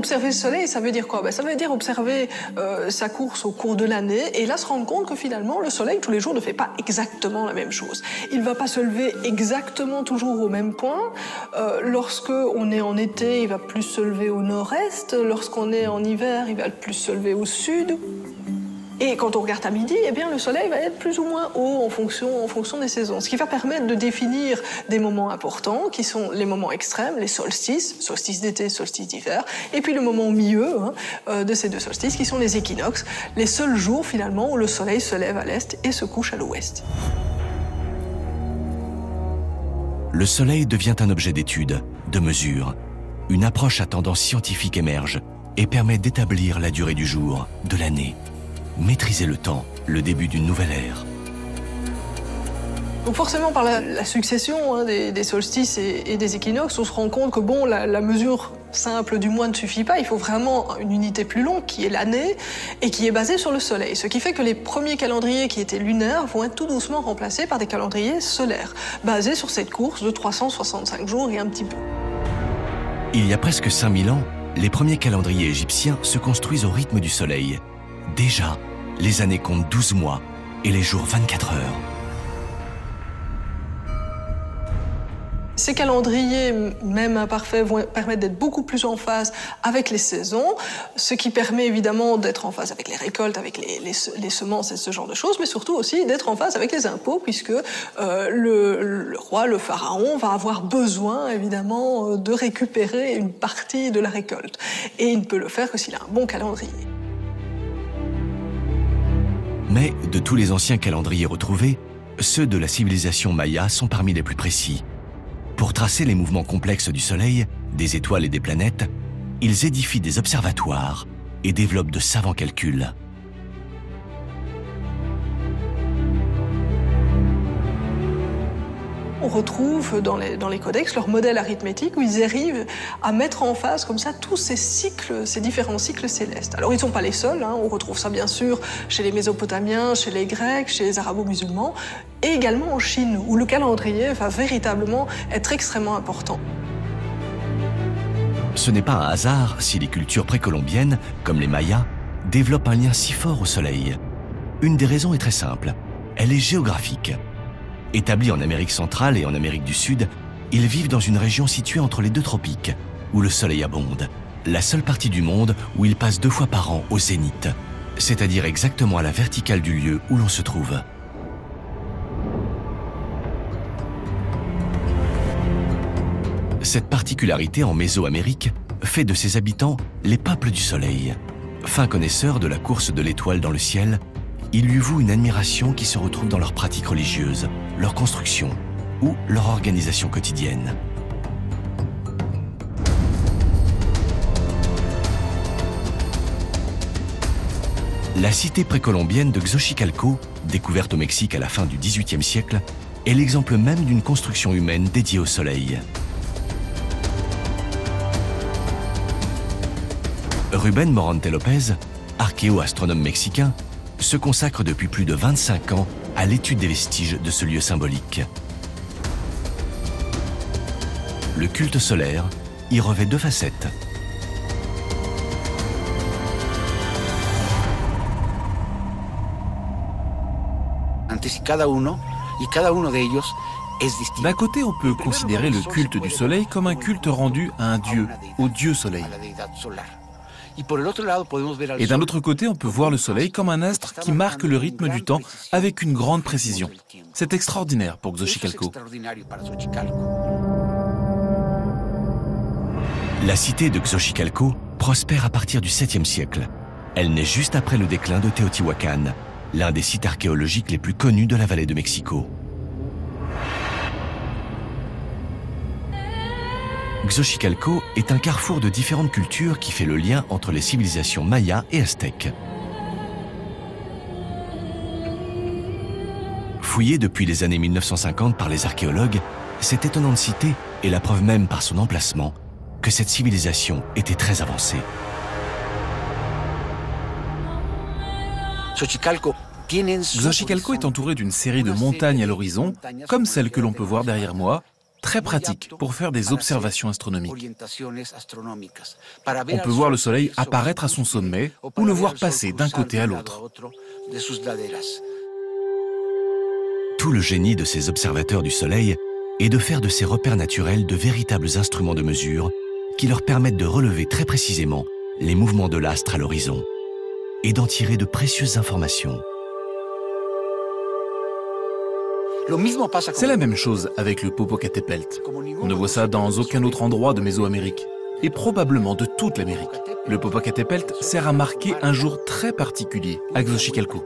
Observer le soleil, ça veut dire quoi? Ben, Ça veut dire observer euh, sa course au cours de l'année et là se rendre compte que finalement le soleil tous les jours ne fait pas exactement la même chose. Il va pas se lever exactement toujours au même point. Euh, lorsque on est en été, il va plus se lever au nord-est. Lorsqu'on est en hiver, il va plus se lever au sud. Et quand on regarde à midi, eh bien, le soleil va être plus ou moins haut en fonction, des saisons. Ce qui va permettre de définir des moments importants, qui sont les moments extrêmes, les solstices, solstice d'été, solstice d'hiver, et puis le moment au milieu hein, euh, de ces deux solstices, qui sont les équinoxes, les seuls jours finalement où le soleil se lève à l'est et se couche à l'ouest. Le soleil devient un objet d'étude, de mesure. Une approche à tendance scientifique émerge et permet d'établir la durée du jour, de l'année maîtriser le temps, le début d'une nouvelle ère. Donc forcément, par la, succession hein, des, solstices et, des équinoxes, on se rend compte que bon, la, mesure simple du mois ne suffit pas. Il faut vraiment une unité plus longue qui est l'année et qui est basée sur le Soleil. Ce qui fait que les premiers calendriers qui étaient lunaires vont être tout doucement remplacés par des calendriers solaires, basés sur cette course de 365 jours et un petit peu. Il y a presque 5000 ans, les premiers calendriers égyptiens se construisent au rythme du Soleil. Déjà, les années comptent 12 mois et les jours 24 heures. Ces calendriers, même imparfaits, vont permettre d'être beaucoup plus en phase avec les saisons, ce qui permet évidemment d'être en phase avec les récoltes, avec les, semences et ce genre de choses, mais surtout aussi d'être en phase avec les impôts, puisque euh, le, roi, le pharaon, va avoir besoin évidemment de récupérer une partie de la récolte. Et il ne peut le faire que s'il a un bon calendrier. Mais de tous les anciens calendriers retrouvés, ceux de la civilisation maya sont parmi les plus précis. Pour tracer les mouvements complexes du Soleil, des étoiles et des planètes, ils édifient des observatoires et développent de savants calculs. Retrouve dans les, codex leur modèle arithmétique où ils arrivent à mettre en phase comme ça tous ces cycles, ces différents cycles célestes. Alors ils ne sont pas les seuls, hein. on retrouve ça bien sûr chez les Mésopotamiens, chez les Grecs, chez les Arabo-musulmans, et également en Chine où le calendrier va véritablement être extrêmement important. Ce n'est pas un hasard si les cultures précolombiennes, comme les Mayas, développent un lien si fort au Soleil. Une des raisons est très simple, elle est géographique. Établis en Amérique centrale et en Amérique du Sud, ils vivent dans une région située entre les deux tropiques, où le soleil abonde, la seule partie du monde où il passe deux fois par an au zénith, c'est-à-dire exactement à la verticale du lieu où l'on se trouve. Cette particularité en Mésoamérique fait de ses habitants les peuples du soleil. Fin connaisseurs de la course de l'étoile dans le ciel, ils lui vouent une admiration qui se retrouve dans leurs pratiques religieuses, leur construction ou leur organisation quotidienne. La cité précolombienne de Xochicalco, découverte au Mexique à la fin du XVIIIe siècle, est l'exemple même d'une construction humaine dédiée au soleil. Ruben Morante Lopez, archéo-astronome mexicain, se consacre depuis plus de 25 ans à l'étude des vestiges de ce lieu symbolique. Le culte solaire y revêt deux facettes. D'un côté, on peut considérer le culte du soleil comme un culte rendu à un dieu, au dieu soleil. Et d'un autre côté, on peut voir le Soleil comme un astre qui marque le rythme du temps avec une grande précision. C'est extraordinaire pour Xochicalco. La cité de Xochicalco prospère à partir du 7e siècle. Elle naît juste après le déclin de Teotihuacan, l'un des sites archéologiques les plus connus de la vallée de Mexico. Xochicalco est un carrefour de différentes cultures qui fait le lien entre les civilisations mayas et aztèques. Fouillée depuis les années 1950 par les archéologues, cette étonnante cité est la preuve même par son emplacement que cette civilisation était très avancée. Xochicalco est entouré d'une série de montagnes à l'horizon, comme celle que l'on peut voir derrière moi, très pratique pour faire des observations astronomiques. On peut voir le Soleil apparaître à son sommet ou le voir passer d'un côté à l'autre. Tout le génie de ces observateurs du Soleil est de faire de ces repères naturels de véritables instruments de mesure qui leur permettent de relever très précisément les mouvements de l'astre à l'horizon et d'en tirer de précieuses informations. C'est la même chose avec le Popocatépetl. On ne voit ça dans aucun autre endroit de Mésoamérique, et probablement de toute l'Amérique. Le Popocatépetl sert à marquer un jour très particulier à Xochicalco.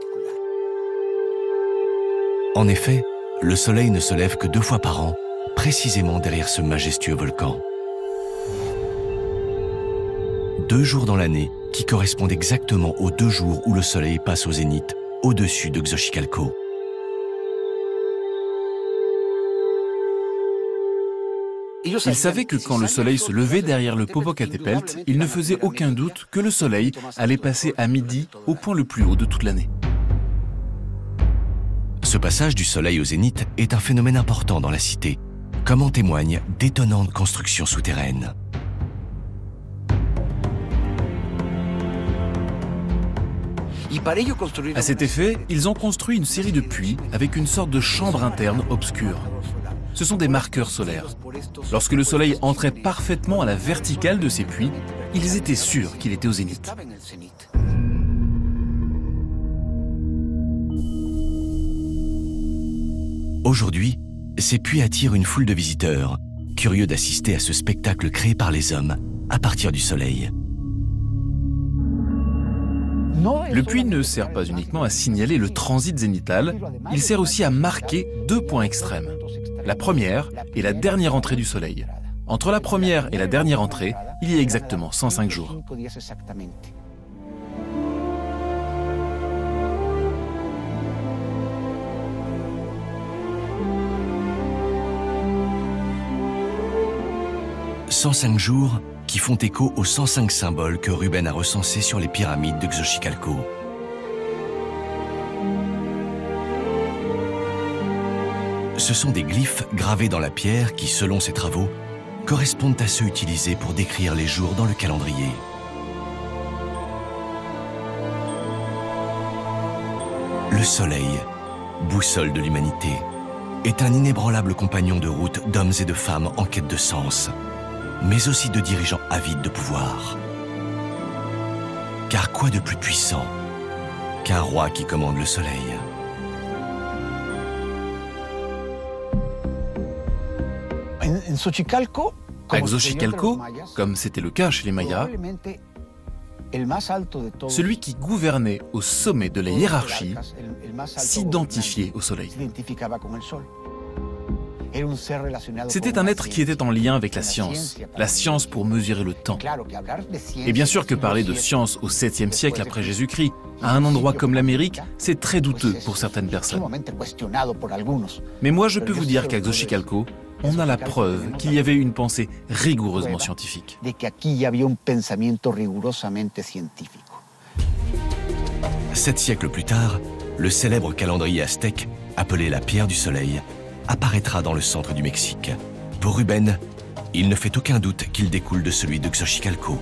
En effet, le soleil ne se lève que deux fois par an, précisément derrière ce majestueux volcan. Deux jours dans l'année qui correspondent exactement aux deux jours où le soleil passe au zénith au-dessus de Xochicalco. Ils savaient que quand le soleil se levait derrière le Popocatépetl, il ne faisait aucun doute que le soleil allait passer à midi au point le plus haut de toute l'année. Ce passage du soleil au zénith est un phénomène important dans la cité, comme en témoignent d'étonnantes constructions souterraines. À cet effet, ils ont construit une série de puits avec une sorte de chambre interne obscure ce sont des marqueurs solaires. Lorsque le soleil entrait parfaitement à la verticale de ces puits, ils étaient sûrs qu'il était au zénith. Aujourd'hui, ces puits attirent une foule de visiteurs, curieux d'assister à ce spectacle créé par les hommes à partir du soleil. Le puits ne sert pas uniquement à signaler le transit zénithal, il sert aussi à marquer deux points extrêmes la première et la dernière entrée du Soleil. Entre la première et la dernière entrée, il y a exactement 105 jours. « 105 jours qui font écho aux 105 symboles que Ruben a recensés sur les pyramides de Xochicalco. Ce sont des glyphes gravés dans la pierre qui, selon ses travaux, correspondent à ceux utilisés pour décrire les jours dans le calendrier. Le Soleil, boussole de l'humanité, est un inébranlable compagnon de route d'hommes et de femmes en quête de sens, mais aussi de dirigeants avides de pouvoir. Car quoi de plus puissant qu'un roi qui commande le Soleil? À Xochicalco, comme c'était le cas chez les Mayas, celui qui gouvernait au sommet de la hiérarchie s'identifiait au soleil. C'était un être qui était en lien avec la science, la science pour mesurer le temps. Et bien sûr que parler de science au 7e siècle après Jésus-Christ, à un endroit comme l'Amérique, c'est très douteux pour certaines personnes. Mais moi, je peux vous dire qu'à Xochicalco, on a la preuve qu'il y avait une pensée rigoureusement scientifique. Sept siècles plus tard, le célèbre calendrier aztèque, appelé la pierre du soleil, apparaîtra dans le centre du Mexique. Pour Ruben, il ne fait aucun doute qu'il découle de celui de Xochicalco.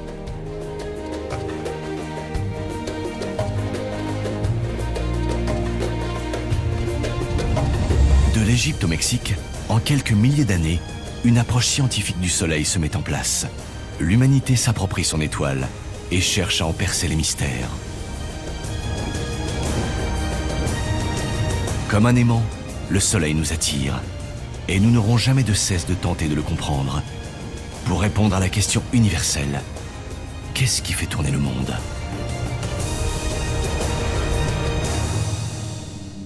l'Égypte au Mexique, en quelques milliers d'années, une approche scientifique du Soleil se met en place. L'humanité s'approprie son étoile et cherche à en percer les mystères. Comme un aimant, le Soleil nous attire et nous n'aurons jamais de cesse de tenter de le comprendre. Pour répondre à la question universelle, qu'est-ce qui fait tourner le monde?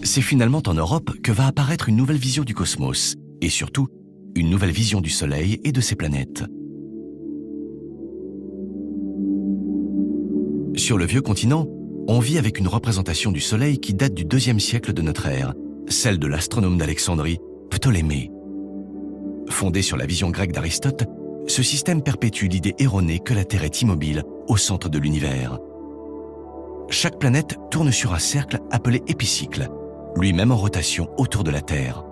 C'est finalement en Europe que va apparaître une nouvelle vision du cosmos et surtout une nouvelle vision du Soleil et de ses planètes. Sur le vieux continent, on vit avec une représentation du Soleil qui date du deuxième siècle de notre ère, celle de l'astronome d'Alexandrie, Ptolémée. Fondé sur la vision grecque d'Aristote, ce système perpétue l'idée erronée que la Terre est immobile au centre de l'univers. Chaque planète tourne sur un cercle appelé épicycle, lui-même en rotation autour de la Terre.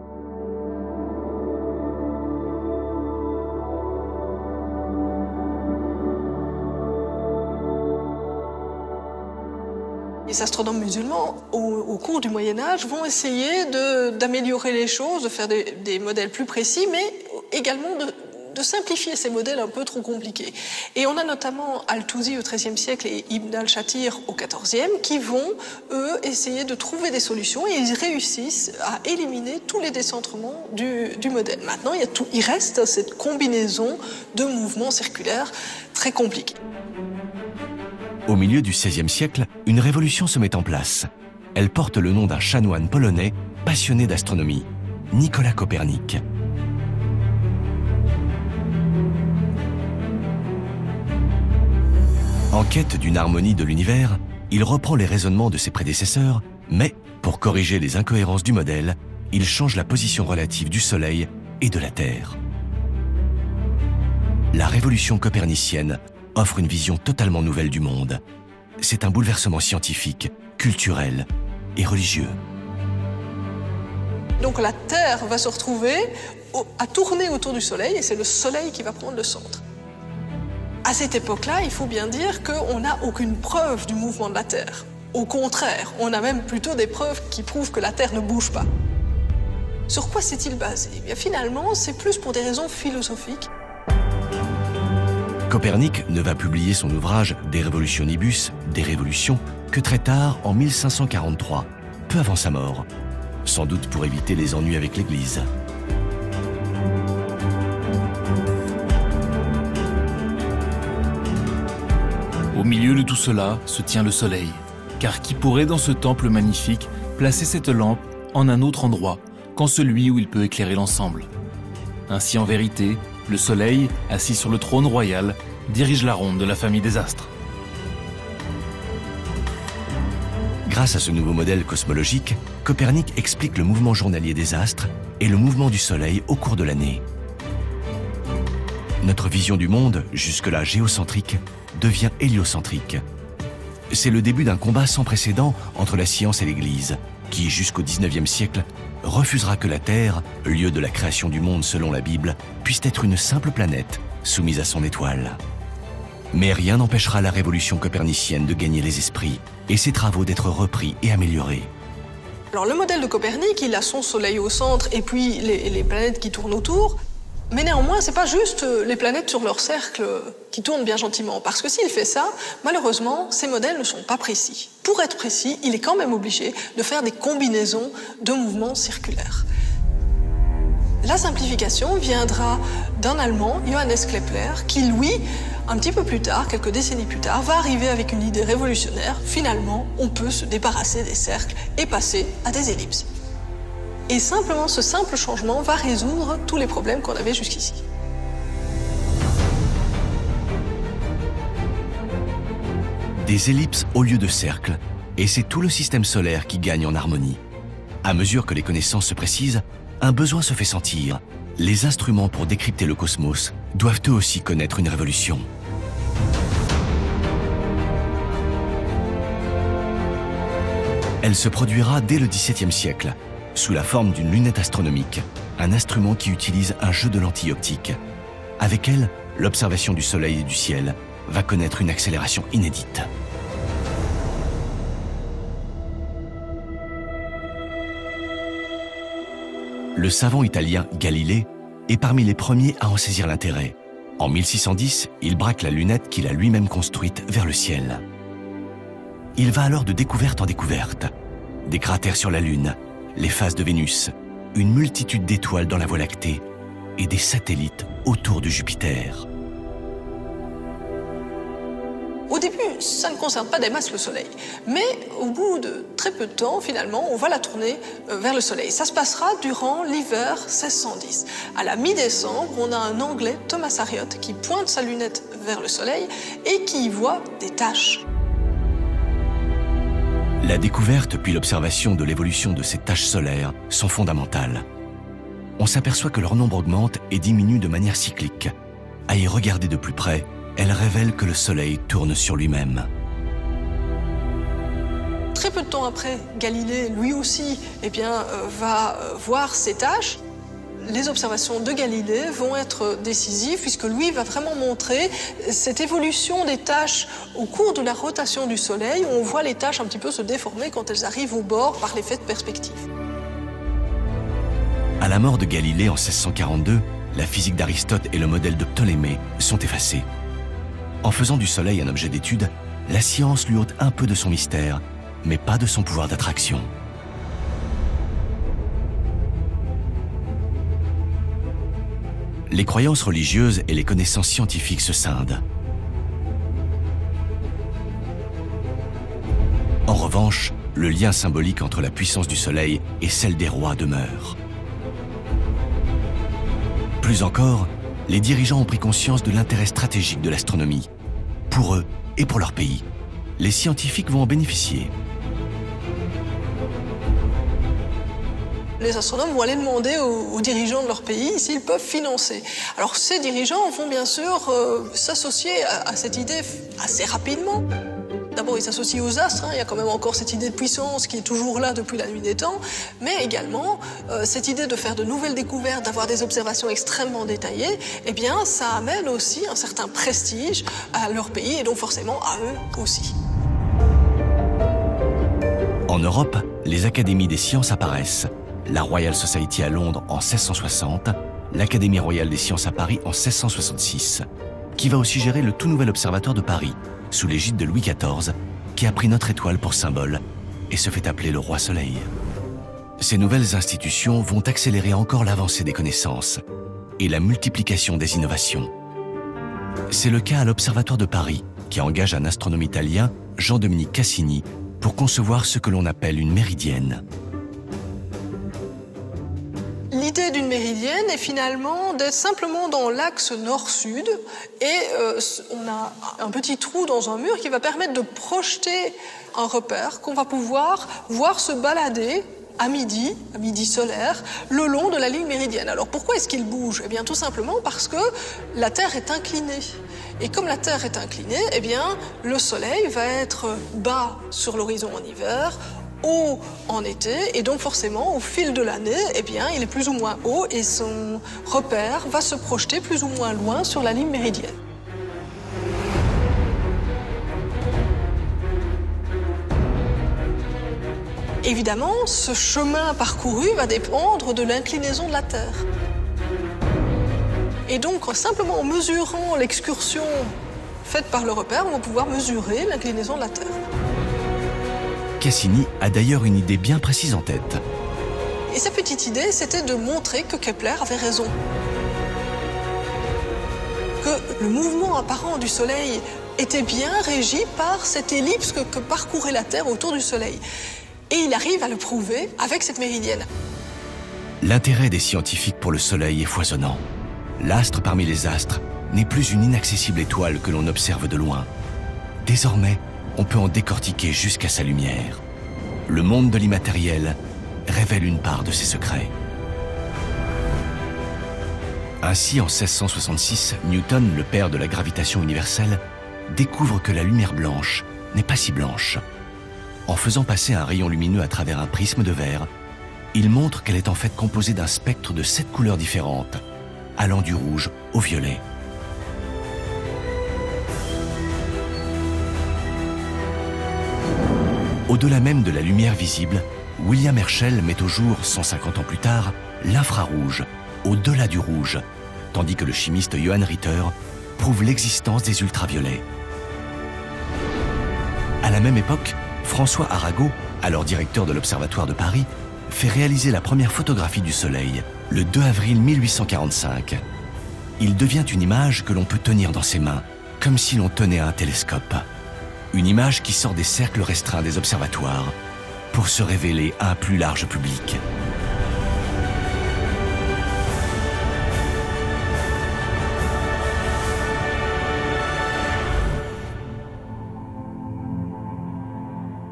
Les astronomes musulmans, au, cours du Moyen Âge, vont essayer d'améliorer les choses, de faire des, modèles plus précis, mais également de, simplifier ces modèles un peu trop compliqués. Et on a notamment Al-Touzi au XIIIe siècle et Ibn al-Shatir au XIVe qui vont, eux, essayer de trouver des solutions et ils réussissent à éliminer tous les décentrements du, modèle. Maintenant, il, il reste cette combinaison de mouvements circulaires très compliqués. Au milieu du XVIe siècle, une révolution se met en place. Elle porte le nom d'un chanoine polonais passionné d'astronomie, Nicolas Copernic. En quête d'une harmonie de l'univers, il reprend les raisonnements de ses prédécesseurs, mais pour corriger les incohérences du modèle, il change la position relative du Soleil et de la Terre. La révolution copernicienne offre une vision totalement nouvelle du monde. C'est un bouleversement scientifique, culturel et religieux. Donc la Terre va se retrouver à tourner autour du Soleil et c'est le Soleil qui va prendre le centre. À cette époque-là, il faut bien dire qu'on n'a aucune preuve du mouvement de la Terre. Au contraire, on a même plutôt des preuves qui prouvent que la Terre ne bouge pas. Sur quoi s'est-il basé? Eh bien, Finalement, c'est plus pour des raisons philosophiques. Copernic ne va publier son ouvrage De Revolutionibus, des révolutions, que très tard, en 1543, peu avant sa mort, sans doute pour éviter les ennuis avec l'Église. Milieu de tout cela se tient le soleil, car qui pourrait dans ce temple magnifique placer cette lampe en un autre endroit qu'en celui où il peut éclairer l'ensemble? Ainsi en vérité, Le Soleil, assis sur le trône royal, dirige la ronde de la famille des astres. Grâce à ce nouveau modèle cosmologique, Copernic explique le mouvement journalier des astres et le mouvement du Soleil au cours de l'année. Notre vision du monde, jusque-là géocentrique, devient héliocentrique. C'est le début d'un combat sans précédent entre la science et l'Église, qui, jusqu'au XIXe siècle, refusera que la Terre, lieu de la création du monde selon la Bible, puisse être une simple planète soumise à son étoile. Mais rien n'empêchera la révolution copernicienne de gagner les esprits et ses travaux d'être repris et améliorés. Alors le modèle de Copernic, il a son soleil au centre et puis les, les planètes qui tournent autour. Mais néanmoins, c'est pas juste euh, les planètes sur leur cercle qui tournent bien gentiment, parce que s'il fait ça, malheureusement, ces modèles ne sont pas précis. Pour être précis, il est quand même obligé de faire des combinaisons de mouvements circulaires. La simplification viendra d'un Allemand, Johannes Kepler, qui, lui, un petit peu plus tard, quelques décennies plus tard, va arriver avec une idée révolutionnaire. Finalement, on peut se débarrasser des cercles et passer à des ellipses. Et simplement, ce simple changement va résoudre tous les problèmes qu'on avait jusqu'ici. Des ellipses au lieu de cercles, et c'est tout le système solaire qui gagne en harmonie. À mesure que les connaissances se précisent, un besoin se fait sentir. Les instruments pour décrypter le cosmos doivent eux aussi connaître une révolution. Elle se produira dès le XVIIe siècle sous la forme d'une lunette astronomique, un instrument qui utilise un jeu de lentilles optiques. Avec elle, l'observation du Soleil et du ciel va connaître une accélération inédite. Le savant italien Galilée est parmi les premiers à en saisir l'intérêt. En 1610, il braque la lunette qu'il a lui-même construite vers le ciel. Il va alors de découverte en découverte. Des cratères sur la Lune, les phases de Vénus, une multitude d'étoiles dans la Voie lactée et des satellites autour de Jupiter. Au début, ça ne concerne pas des masses le Soleil, mais au bout de très peu de temps, finalement, on va la tourner euh, vers le Soleil. Ça se passera durant l'hiver 1610. À la mi-décembre, on a un Anglais, Thomas Harriot, qui pointe sa lunette vers le Soleil et qui y voit des taches. La découverte puis l'observation de l'évolution de ces taches solaires sont fondamentales. On s'aperçoit que leur nombre augmente et diminue de manière cyclique. À y regarder de plus près, elles révèlent que le Soleil tourne sur lui-même. Très peu de temps après, Galilée, lui aussi, eh bien, euh, va euh, voir ces taches les observations de Galilée vont être décisives puisque lui va vraiment montrer cette évolution des tâches au cours de la rotation du Soleil où on voit les tâches un petit peu se déformer quand elles arrivent au bord par l'effet de perspective. À la mort de Galilée en 1642, la physique d'Aristote et le modèle de Ptolémée sont effacés. En faisant du Soleil un objet d'étude, la science lui ôte un peu de son mystère, mais pas de son pouvoir d'attraction. Les croyances religieuses et les connaissances scientifiques se scindent. En revanche, le lien symbolique entre la puissance du Soleil et celle des rois demeure. Plus encore, les dirigeants ont pris conscience de l'intérêt stratégique de l'astronomie, pour eux et pour leur pays. Les scientifiques vont en bénéficier. Les astronomes vont aller demander aux, dirigeants de leur pays s'ils peuvent financer. Alors ces dirigeants vont bien sûr euh, s'associer à, cette idée assez rapidement. D'abord, ils s'associent aux astres, hein. il y a quand même encore cette idée de puissance qui est toujours là depuis la nuit des temps, mais également euh, cette idée de faire de nouvelles découvertes, d'avoir des observations extrêmement détaillées, eh bien, ça amène aussi un certain prestige à leur pays et donc forcément à eux aussi. En Europe, les académies des sciences apparaissent la Royal Society à Londres en 1660, l'Académie royale des sciences à Paris en 1666, qui va aussi gérer le tout nouvel observatoire de Paris, sous l'égide de Louis XIV, qui a pris notre étoile pour symbole et se fait appeler le Roi Soleil. Ces nouvelles institutions vont accélérer encore l'avancée des connaissances et la multiplication des innovations. C'est le cas à l'Observatoire de Paris, qui engage un astronome italien, Jean-Dominique Cassini, pour concevoir ce que l'on appelle une méridienne. Méridienne est finalement d'être simplement dans l'axe nord-sud et euh, on a un petit trou dans un mur qui va permettre de projeter un repère qu'on va pouvoir voir se balader à midi, à midi solaire, le long de la ligne méridienne. Alors pourquoi est-ce qu'il bouge? Eh bien tout simplement parce que la Terre est inclinée. Et comme la Terre est inclinée, eh bien le Soleil va être bas sur l'horizon en hiver, en été, et donc forcément au fil de l'année, eh bien il est plus ou moins haut et son repère va se projeter plus ou moins loin sur la ligne méridienne. Évidemment, ce chemin parcouru va dépendre de l'inclinaison de la Terre. Et donc, simplement en mesurant l'excursion faite par le repère, on va pouvoir mesurer l'inclinaison de la Terre. Cassini a d'ailleurs une idée bien précise en tête. Et sa petite idée, c'était de montrer que Kepler avait raison. Que le mouvement apparent du Soleil était bien régi par cette ellipse que, que parcourait la Terre autour du Soleil. Et il arrive à le prouver avec cette méridienne. L'intérêt des scientifiques pour le Soleil est foisonnant. L'astre parmi les astres n'est plus une inaccessible étoile que l'on observe de loin. Désormais, on peut en décortiquer jusqu'à sa lumière. Le monde de l'immatériel révèle une part de ses secrets. Ainsi, en 1666, Newton, le père de la gravitation universelle, découvre que la lumière blanche n'est pas si blanche. En faisant passer un rayon lumineux à travers un prisme de verre, il montre qu'elle est en fait composée d'un spectre de sept couleurs différentes, allant du rouge au violet. Au-delà même de la lumière visible, William Herschel met au jour, 150 ans plus tard, l'infrarouge, au-delà du rouge, tandis que le chimiste Johann Ritter prouve l'existence des ultraviolets. À la même époque, François Arago, alors directeur de l'Observatoire de Paris, fait réaliser la première photographie du Soleil, le 2 avril 1845. Il devient une image que l'on peut tenir dans ses mains, comme si l'on tenait un télescope. Une image qui sort des cercles restreints des observatoires pour se révéler à un plus large public.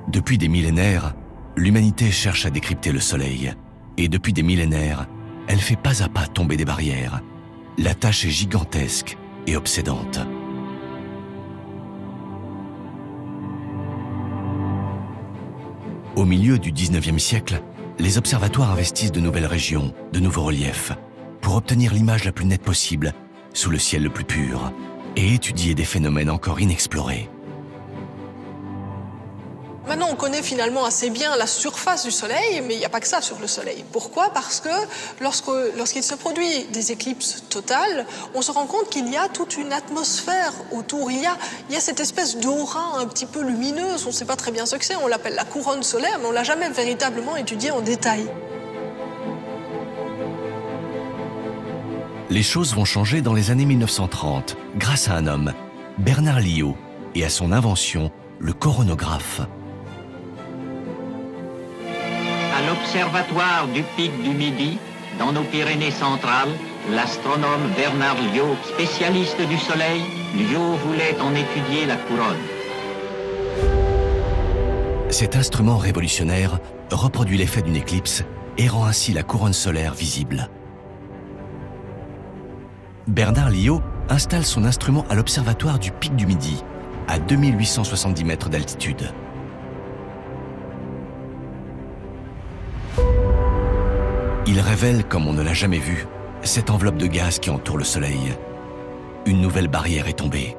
Depuis des millénaires, l'humanité cherche à décrypter le Soleil. Et depuis des millénaires, elle fait pas à pas tomber des barrières. La tâche est gigantesque et obsédante. Au milieu du 19e siècle, les observatoires investissent de nouvelles régions, de nouveaux reliefs, pour obtenir l'image la plus nette possible, sous le ciel le plus pur, et étudier des phénomènes encore inexplorés. Maintenant, on connaît finalement assez bien la surface du Soleil, mais il n'y a pas que ça sur le Soleil. Pourquoi? Parce que lorsqu'il se produit des éclipses totales, on se rend compte qu'il y a toute une atmosphère autour. Il y a, cette espèce d'aura un petit peu lumineuse. On ne sait pas très bien ce que c'est. On l'appelle la couronne solaire, mais on l'a jamais véritablement étudiée en détail. Les choses vont changer dans les années 1930 grâce à un homme, Bernard Lyot, et à son invention, le coronographe. L'observatoire du pic du Midi, dans nos Pyrénées centrales, l'astronome Bernard Lyot, spécialiste du Soleil, Lyot voulait en étudier la couronne. Cet instrument révolutionnaire reproduit l'effet d'une éclipse et rend ainsi la couronne solaire visible. Bernard Lyot installe son instrument à l'observatoire du pic du Midi, à 2870 mètres d'altitude. Il révèle, comme on ne l'a jamais vu, cette enveloppe de gaz qui entoure le Soleil. Une nouvelle barrière est tombée.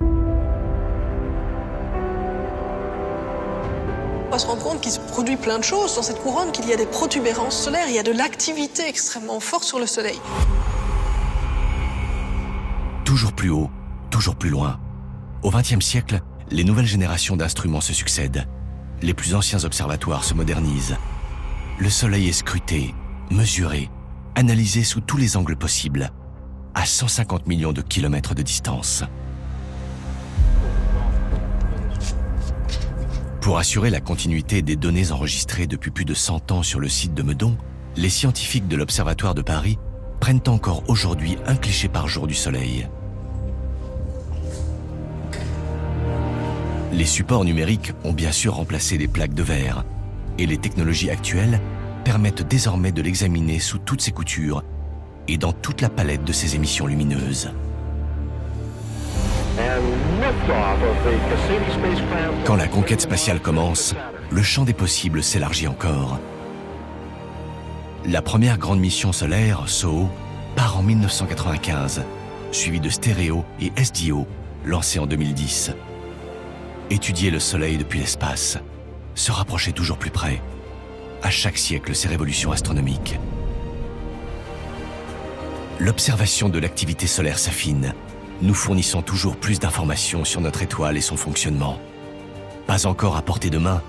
On va se rendre compte qu'il se produit plein de choses dans cette couronne, qu'il y a des protubérances solaires, il y a de l'activité extrêmement forte sur le Soleil. Toujours plus haut, toujours plus loin. Au XXe siècle, les nouvelles générations d'instruments se succèdent les plus anciens observatoires se modernisent. Le Soleil est scruté, mesuré, analysé sous tous les angles possibles, à 150 millions de kilomètres de distance. Pour assurer la continuité des données enregistrées depuis plus de 100 ans sur le site de Meudon, les scientifiques de l'Observatoire de Paris prennent encore aujourd'hui un cliché par jour du Soleil. Les supports numériques ont bien sûr remplacé les plaques de verre, et les technologies actuelles permettent désormais de l'examiner sous toutes ses coutures et dans toute la palette de ses émissions lumineuses. Quand la conquête spatiale commence, le champ des possibles s'élargit encore. La première grande mission solaire, SOHO, part en 1995, suivie de Stéréo et SDO, lancés en 2010. Étudier le Soleil depuis l'espace, se rapprocher toujours plus près. À chaque siècle, ses révolutions astronomiques. L'observation de l'activité solaire s'affine. Nous fournissons toujours plus d'informations sur notre étoile et son fonctionnement. Pas encore à portée de main,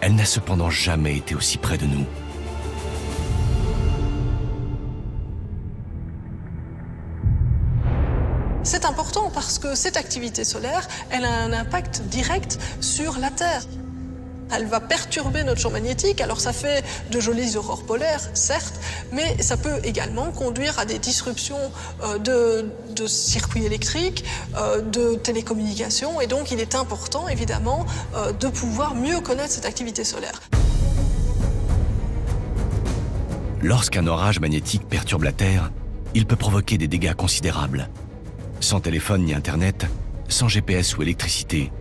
elle n'a cependant jamais été aussi près de nous. C'est important parce que cette activité solaire, elle a un impact direct sur la Terre. Elle va perturber notre champ magnétique, alors ça fait de jolies aurores polaires, certes, mais ça peut également conduire à des disruptions euh, de, circuits électriques, euh, de télécommunications, et donc il est important, évidemment, euh, de pouvoir mieux connaître cette activité solaire. Lorsqu'un orage magnétique perturbe la Terre, il peut provoquer des dégâts considérables. Sans téléphone ni Internet, sans GPS ou électricité,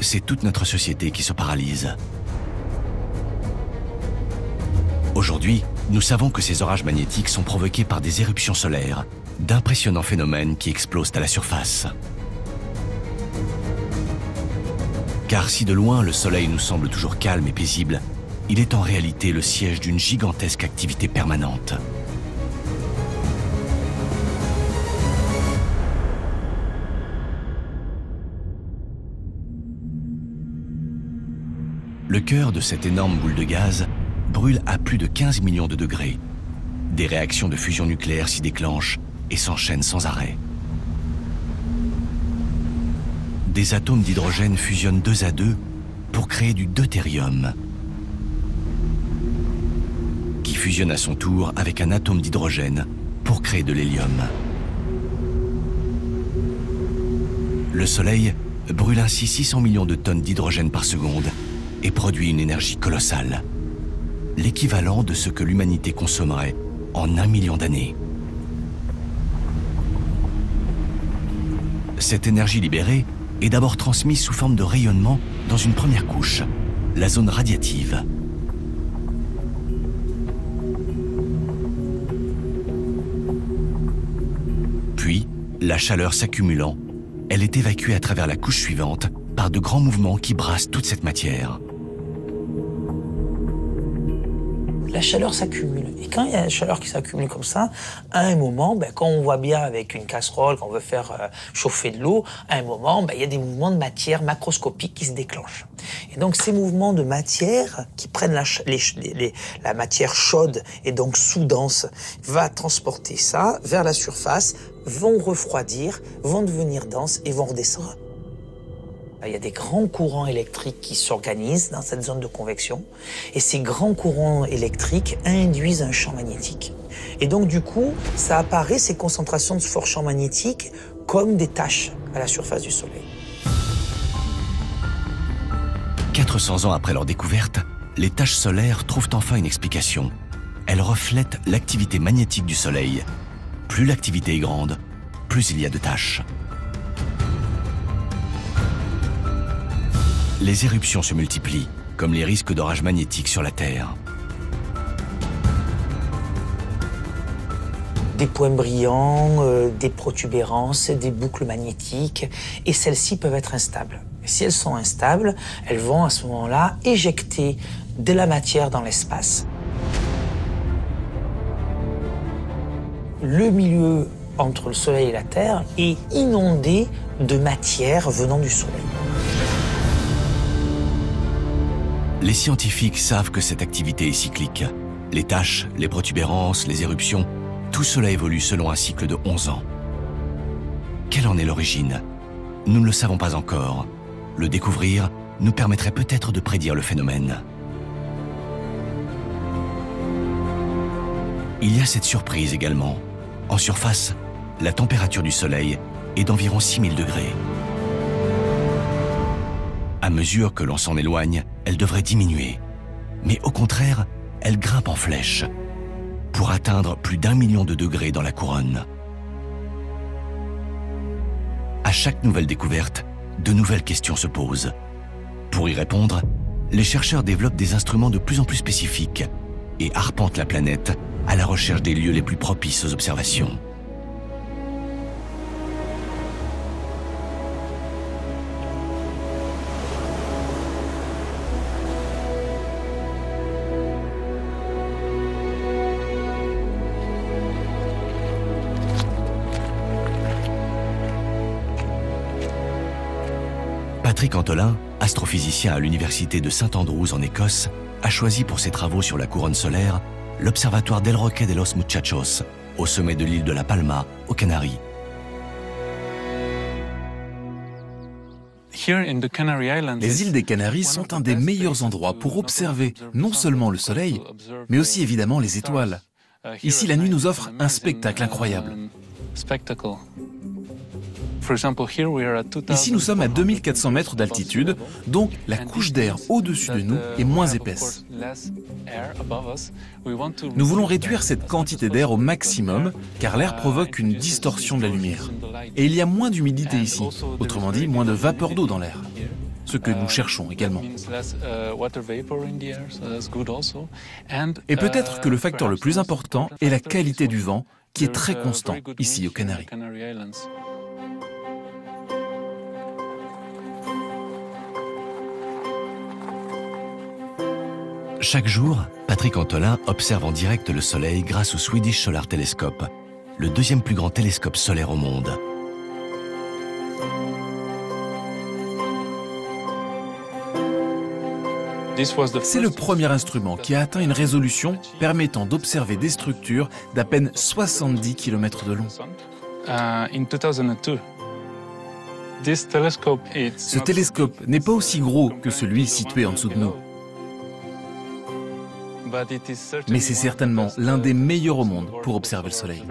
c'est toute notre société qui se paralyse. Aujourd'hui, nous savons que ces orages magnétiques sont provoqués par des éruptions solaires, d'impressionnants phénomènes qui explosent à la surface. Car si de loin le Soleil nous semble toujours calme et paisible, il est en réalité le siège d'une gigantesque activité permanente. Le cœur de cette énorme boule de gaz brûle à plus de 15 millions de degrés. Des réactions de fusion nucléaire s'y déclenchent et s'enchaînent sans arrêt. Des atomes d'hydrogène fusionnent deux à deux pour créer du deutérium, qui fusionne à son tour avec un atome d'hydrogène pour créer de l'hélium. Le Soleil brûle ainsi 600 millions de tonnes d'hydrogène par seconde et produit une énergie colossale l'équivalent de ce que l'humanité consommerait en un million d'années. Cette énergie libérée est d'abord transmise sous forme de rayonnement dans une première couche, la zone radiative. Puis, la chaleur s'accumulant, elle est évacuée à travers la couche suivante par de grands mouvements qui brassent toute cette matière. La chaleur s'accumule. Et quand il y a la chaleur qui s'accumule comme ça, à un moment, ben, quand on voit bien avec une casserole, quand on veut faire euh, chauffer de l'eau, à un moment, ben, il y a des mouvements de matière macroscopiques qui se déclenchent. Et donc ces mouvements de matière qui prennent la, la matière chaude et donc sous-dense, va transporter ça vers la surface, vont refroidir, vont devenir denses et vont redescendre. Il y a des grands courants électriques qui s'organisent dans cette zone de convection et ces grands courants électriques induisent un champ magnétique. Et donc du coup, ça apparaît, ces concentrations de forts champs magnétiques, comme des taches à la surface du Soleil. 400 ans après leur découverte, les taches solaires trouvent enfin une explication. Elles reflètent l'activité magnétique du Soleil. Plus l'activité est grande, plus il y a de taches. Les éruptions se multiplient, comme les risques d'orage magnétique sur la Terre. Des points brillants, euh, des protubérances, des boucles magnétiques, et celles-ci peuvent être instables. si elles sont instables, elles vont à ce moment-là éjecter de la matière dans l'espace. Le milieu entre le Soleil et la Terre est inondé de matière venant du Soleil. Les scientifiques savent que cette activité est cyclique. Les taches, les protubérances, les éruptions, tout cela évolue selon un cycle de 11 ans. Quelle en est l'origine? Nous ne le savons pas encore. Le découvrir nous permettrait peut-être de prédire le phénomène. Il y a cette surprise également. En surface, la température du Soleil est d'environ 6000 degrés. À mesure que l'on s'en éloigne, elle devrait diminuer. Mais au contraire, elle grimpe en flèche pour atteindre plus d'un million de degrés dans la couronne. À chaque nouvelle découverte, de nouvelles questions se posent. Pour y répondre, les chercheurs développent des instruments de plus en plus spécifiques et arpentent la planète à la recherche des lieux les plus propices aux observations. Patrick Antolin, astrophysicien à l'université de St Andrews en Écosse, a choisi pour ses travaux sur la couronne solaire l'observatoire del Roque de los Muchachos, au sommet de l'île de La Palma, aux Canaries. Les îles des Canaries sont un des meilleurs endroits pour observer non seulement le Soleil, mais aussi évidemment les étoiles. Ici, la nuit nous offre un spectacle incroyable. Ici, nous sommes à 2400 mètres d'altitude, donc la couche d'air au-dessus de nous est moins épaisse. Nous voulons réduire cette quantité d'air au maximum, car l'air provoque une distorsion de la lumière. Et il y a moins d'humidité ici, autrement dit, moins de vapeur d'eau dans l'air ce que nous cherchons également. Et peut-être que le facteur le plus important est la qualité du vent, qui est très constant ici aux Canaries. Chaque jour, Patrick Antolin observe en direct le Soleil grâce au Swedish Solar Telescope, le deuxième plus grand télescope solaire au monde. C'est le premier instrument qui a atteint une résolution permettant d'observer des structures d'à peine 70 km de long. Ce télescope n'est pas aussi gros que celui situé en dessous de nous. Mais c'est certainement l'un des meilleurs au monde pour observer le Soleil.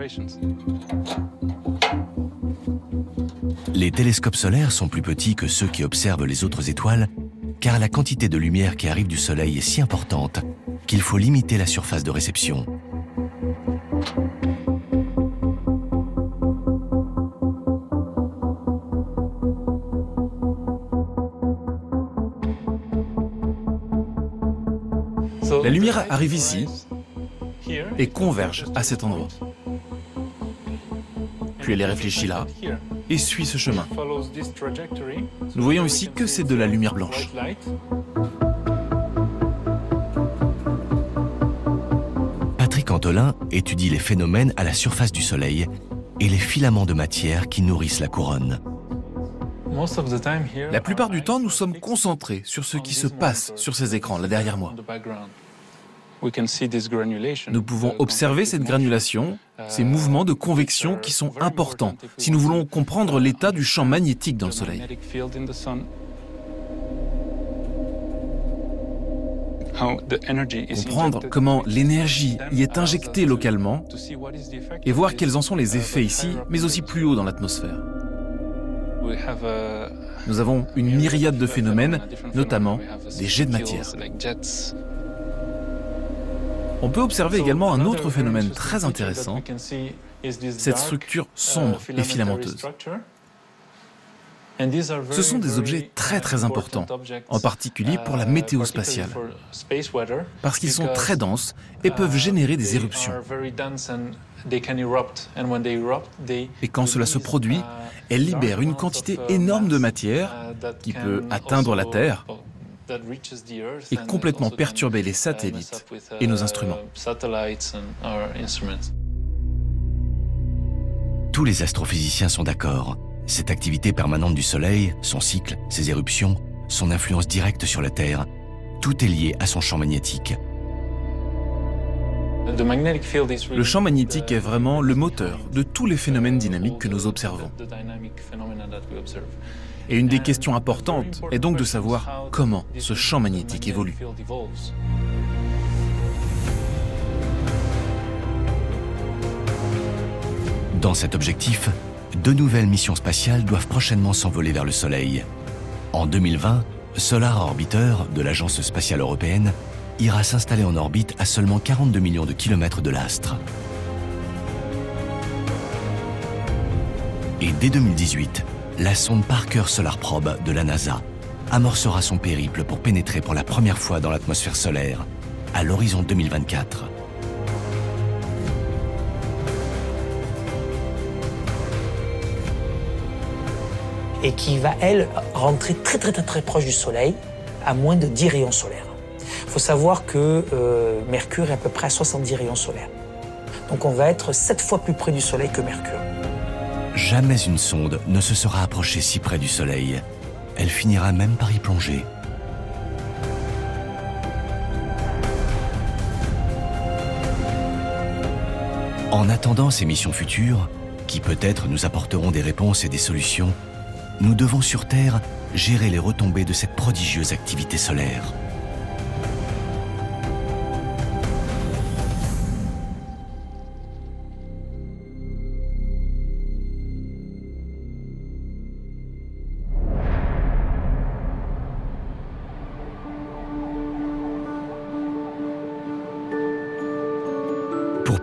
Les télescopes solaires sont plus petits que ceux qui observent les autres étoiles, car la quantité de lumière qui arrive du Soleil est si importante qu'il faut limiter la surface de réception. Lumière arrive ici et converge à cet endroit. Puis elle est réfléchie là et suit ce chemin. Nous voyons ici que c'est de la lumière blanche. Patrick Antolin étudie les phénomènes à la surface du Soleil et les filaments de matière qui nourrissent la couronne. La plupart du temps, nous sommes concentrés sur ce qui se passe sur ces écrans, là derrière moi. Nous pouvons observer cette granulation, ces mouvements de convection qui sont importants si nous voulons comprendre l'état du champ magnétique dans le Soleil. Comprendre comment l'énergie y est injectée localement et voir quels en sont les effets ici, mais aussi plus haut dans l'atmosphère. Nous avons une myriade de phénomènes, notamment des jets de matière. On peut observer également un autre phénomène très intéressant, cette structure sombre et filamenteuse. Ce sont des objets très très importants, en particulier pour la météo spatiale, parce qu'ils sont très denses et peuvent générer des éruptions. Et quand cela se produit, elles libèrent une quantité énorme de matière qui peut atteindre la Terre et complètement perturber les satellites et nos instruments. Tous les astrophysiciens sont d'accord. Cette activité permanente du Soleil, son cycle, ses éruptions, son influence directe sur la Terre, tout est lié à son champ magnétique. Le champ magnétique est vraiment le moteur de tous les phénomènes dynamiques que nous observons. Et une des questions importantes est donc de savoir comment ce champ magnétique évolue. Dans cet objectif, deux nouvelles missions spatiales doivent prochainement s'envoler vers le Soleil. En 2020, Solar Orbiter de l'Agence spatiale européenne ira s'installer en orbite à seulement 42 millions de kilomètres de l'astre. Et dès 2018, la sonde Parker Solar Probe de la NASA amorcera son périple pour pénétrer pour la première fois dans l'atmosphère solaire, à l'horizon 2024. Et qui va, elle, rentrer très très très très proche du Soleil, à moins de 10 rayons solaires. Il faut savoir que euh, Mercure est à peu près à 70 rayons solaires. Donc on va être 7 fois plus près du Soleil que Mercure. Jamais une sonde ne se sera approchée si près du Soleil. Elle finira même par y plonger. En attendant ces missions futures, qui peut-être nous apporteront des réponses et des solutions, nous devons sur Terre gérer les retombées de cette prodigieuse activité solaire.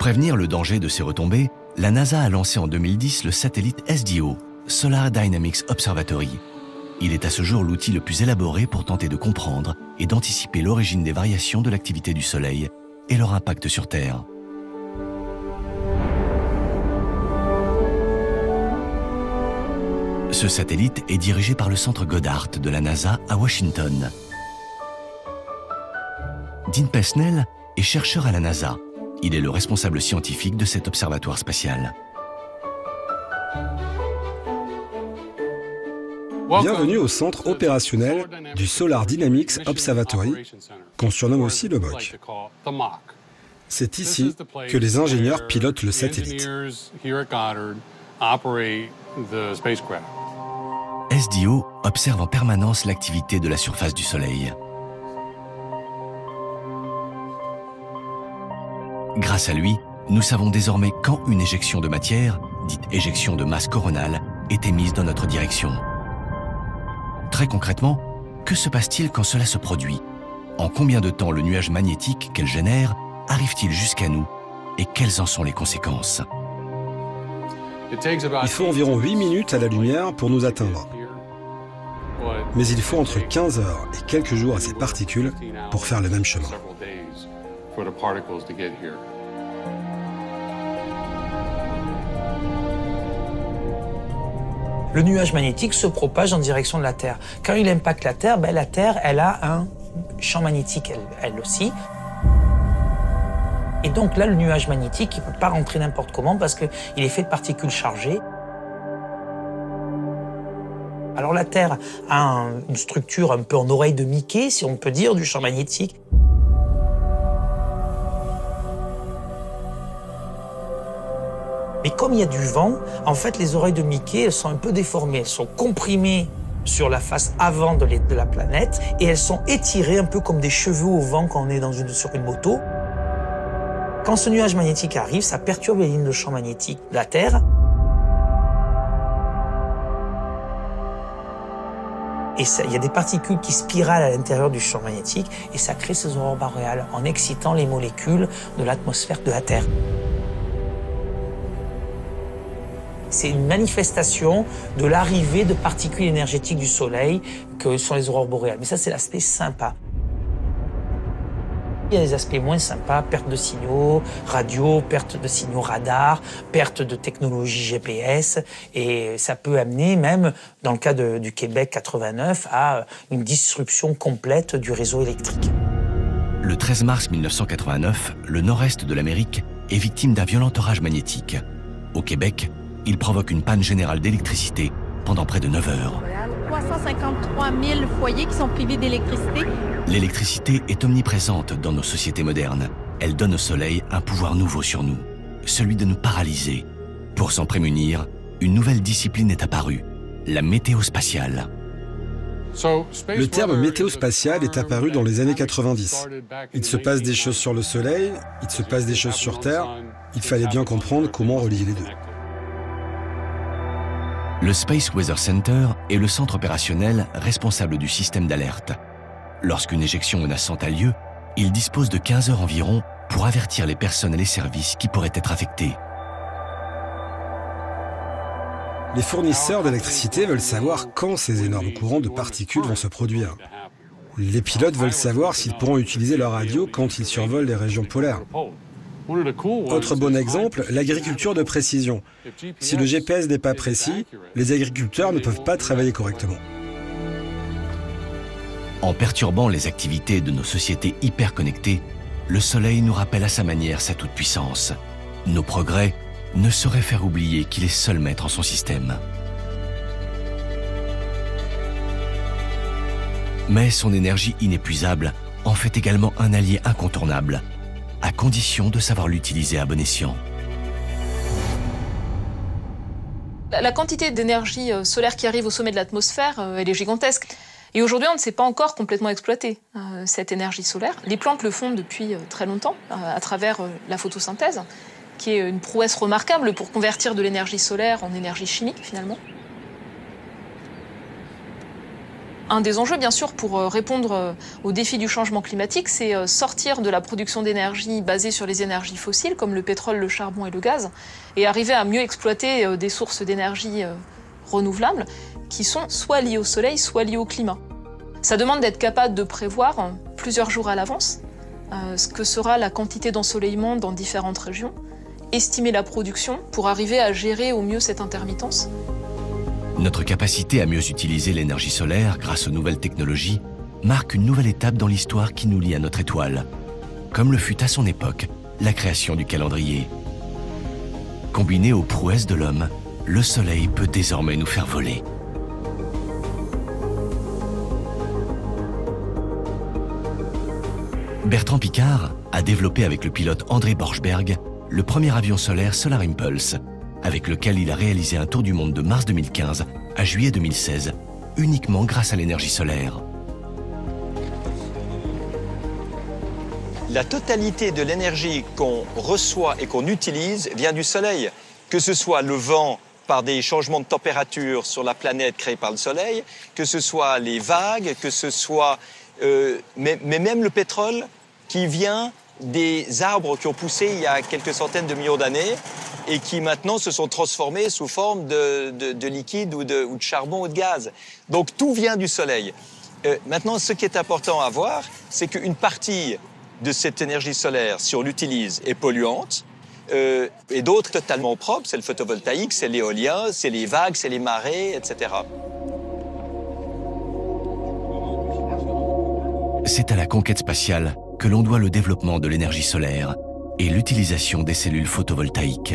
Prévenir le danger de ces retombées, la NASA a lancé en 2010 le satellite SDO, Solar Dynamics Observatory. Il est à ce jour l'outil le plus élaboré pour tenter de comprendre et d'anticiper l'origine des variations de l'activité du Soleil et leur impact sur Terre. Ce satellite est dirigé par le centre Goddard de la NASA à Washington. Dean Pesnell est chercheur à la NASA. Il est le responsable scientifique de cet observatoire spatial. Bienvenue au centre opérationnel du Solar Dynamics Observatory, qu'on surnomme aussi le MOC. C'est ici que les ingénieurs pilotent le satellite. SDO observe en permanence l'activité de la surface du Soleil. Grâce à lui, nous savons désormais quand une éjection de matière, dite éjection de masse coronale, est émise dans notre direction. Très concrètement, que se passe-t-il quand cela se produit? En combien de temps le nuage magnétique qu'elle génère arrive-t-il jusqu'à nous? Et quelles en sont les conséquences? Il faut environ 8 minutes à la lumière pour nous atteindre. Mais il faut entre 15 heures et quelques jours à ces particules pour faire le même chemin. Le nuage magnétique se propage en direction de la Terre. Quand il impacte la Terre, ben, la Terre, elle a un champ magnétique, elle, aussi. Et donc là, le nuage magnétique, il ne peut pas rentrer n'importe comment parce qu'il est fait de particules chargées. Alors la Terre a une structure un peu en oreille de Mickey, si on peut dire, du champ magnétique. Mais comme il y a du vent, en fait, les oreilles de Mickey, sont un peu déformées. Elles sont comprimées sur la face avant de, la planète et elles sont étirées un peu comme des cheveux au vent quand on est dans une, sur une moto. Quand ce nuage magnétique arrive, ça perturbe les lignes de champ magnétique de la Terre. Et il y a des particules qui spiralent à l'intérieur du champ magnétique et ça crée ces aurores boréales en excitant les molécules de l'atmosphère de la Terre. C'est une manifestation de l'arrivée de particules énergétiques du Soleil que sont les aurores boréales. Mais ça, c'est l'aspect sympa. Il y a des aspects moins sympas, perte de signaux radio, perte de signaux radar, perte de technologie GPS, et ça peut amener même, dans le cas du Québec 89, à une disruption complète du réseau électrique. Le 13 mars 1989, le nord-est de l'Amérique est victime d'un violent orage magnétique. Au Québec, il provoque une panne générale d'électricité pendant près de 9 heures. 353 000 foyers qui sont privés d'électricité. L'électricité est omniprésente dans nos sociétés modernes. elle donne au Soleil un pouvoir nouveau sur nous, celui de nous paralyser. Pour s'en prémunir, une nouvelle discipline est apparue, la météo spatiale. Le terme météo spatial est apparu dans les années 90. Il se passe des choses sur le Soleil, il se passe des choses sur Terre. Il fallait bien comprendre comment relier les deux. Le Space Weather Center est le centre opérationnel responsable du système d'alerte. Lorsqu'une éjection menaçante a lieu, il dispose de 15 heures environ pour avertir les personnes et les services qui pourraient être affectés. Les fournisseurs d'électricité veulent savoir quand ces énormes courants de particules vont se produire. Les pilotes veulent savoir s'ils pourront utiliser leur radio quand ils survolent les régions polaires. Autre bon exemple, l'agriculture de précision. Si le GPS n'est pas précis, les agriculteurs ne peuvent pas travailler correctement. En perturbant les activités de nos sociétés hyper connectées, le Soleil nous rappelle à sa manière sa toute-puissance. Nos progrès ne saurait faire oublier qu'il est seul maître en son système. Mais son énergie inépuisable en fait également un allié incontournable, à condition de savoir l'utiliser à bon escient. La quantité d'énergie euh, solaire qui arrive au sommet de l'atmosphère, euh, elle est gigantesque. Et aujourd'hui, on ne sait pas encore complètement exploiter euh, cette énergie solaire. Les plantes le font depuis très longtemps, à travers la photosynthèse qui est une prouesse remarquable pour convertir de l'énergie solaire en énergie chimique finalement. Un des enjeux, bien sûr, pour euh, répondre euh, au défi du changement climatique, c'est euh, sortir de la production d'énergie basée sur les énergies fossiles, comme le pétrole, le charbon et le gaz, et arriver à mieux exploiter des sources d'énergie renouvelables qui sont soit liées au soleil, soit liées au climat. Ça demande d'être capable de prévoir plusieurs jours à l'avance ce que sera la quantité d'ensoleillement dans différentes régions, estimer la production pour arriver à gérer au mieux cette intermittence Notre capacité à mieux utiliser l'énergie solaire grâce aux nouvelles technologies marque une nouvelle étape dans l'histoire qui nous lie à notre étoile, comme le fut à son époque la création du calendrier. Combiné aux prouesses de l'homme, le Soleil peut désormais nous faire voler. Bertrand Piccard a développé avec le pilote André Borchberg le premier avion solaire Solar Impulse, avec lequel il a réalisé un tour du monde de mars 2015 à juillet 2016, uniquement grâce à l'énergie solaire. La totalité de l'énergie qu'on reçoit et qu'on utilise vient du Soleil, que ce soit le vent par des changements de température sur la planète créés par le Soleil, que ce soit les vagues, que ce soit... Euh, mais même le pétrole qui vient des arbres qui ont poussé il y a quelques centaines de millions d'années et qui maintenant se sont transformés sous forme de, de, liquide ou de, charbon ou de gaz. Donc tout vient du soleil. Euh, maintenant, ce qui est important à voir, c'est qu'une partie de cette énergie solaire, si on l'utilise, est polluante. Euh, et d'autres totalement propres, c'est le photovoltaïque, c'est l'éolien, c'est les vagues, c'est les marées, etc. C'est à la conquête spatiale que l'on doit le développement de l'énergie solaire et l'utilisation des cellules photovoltaïques.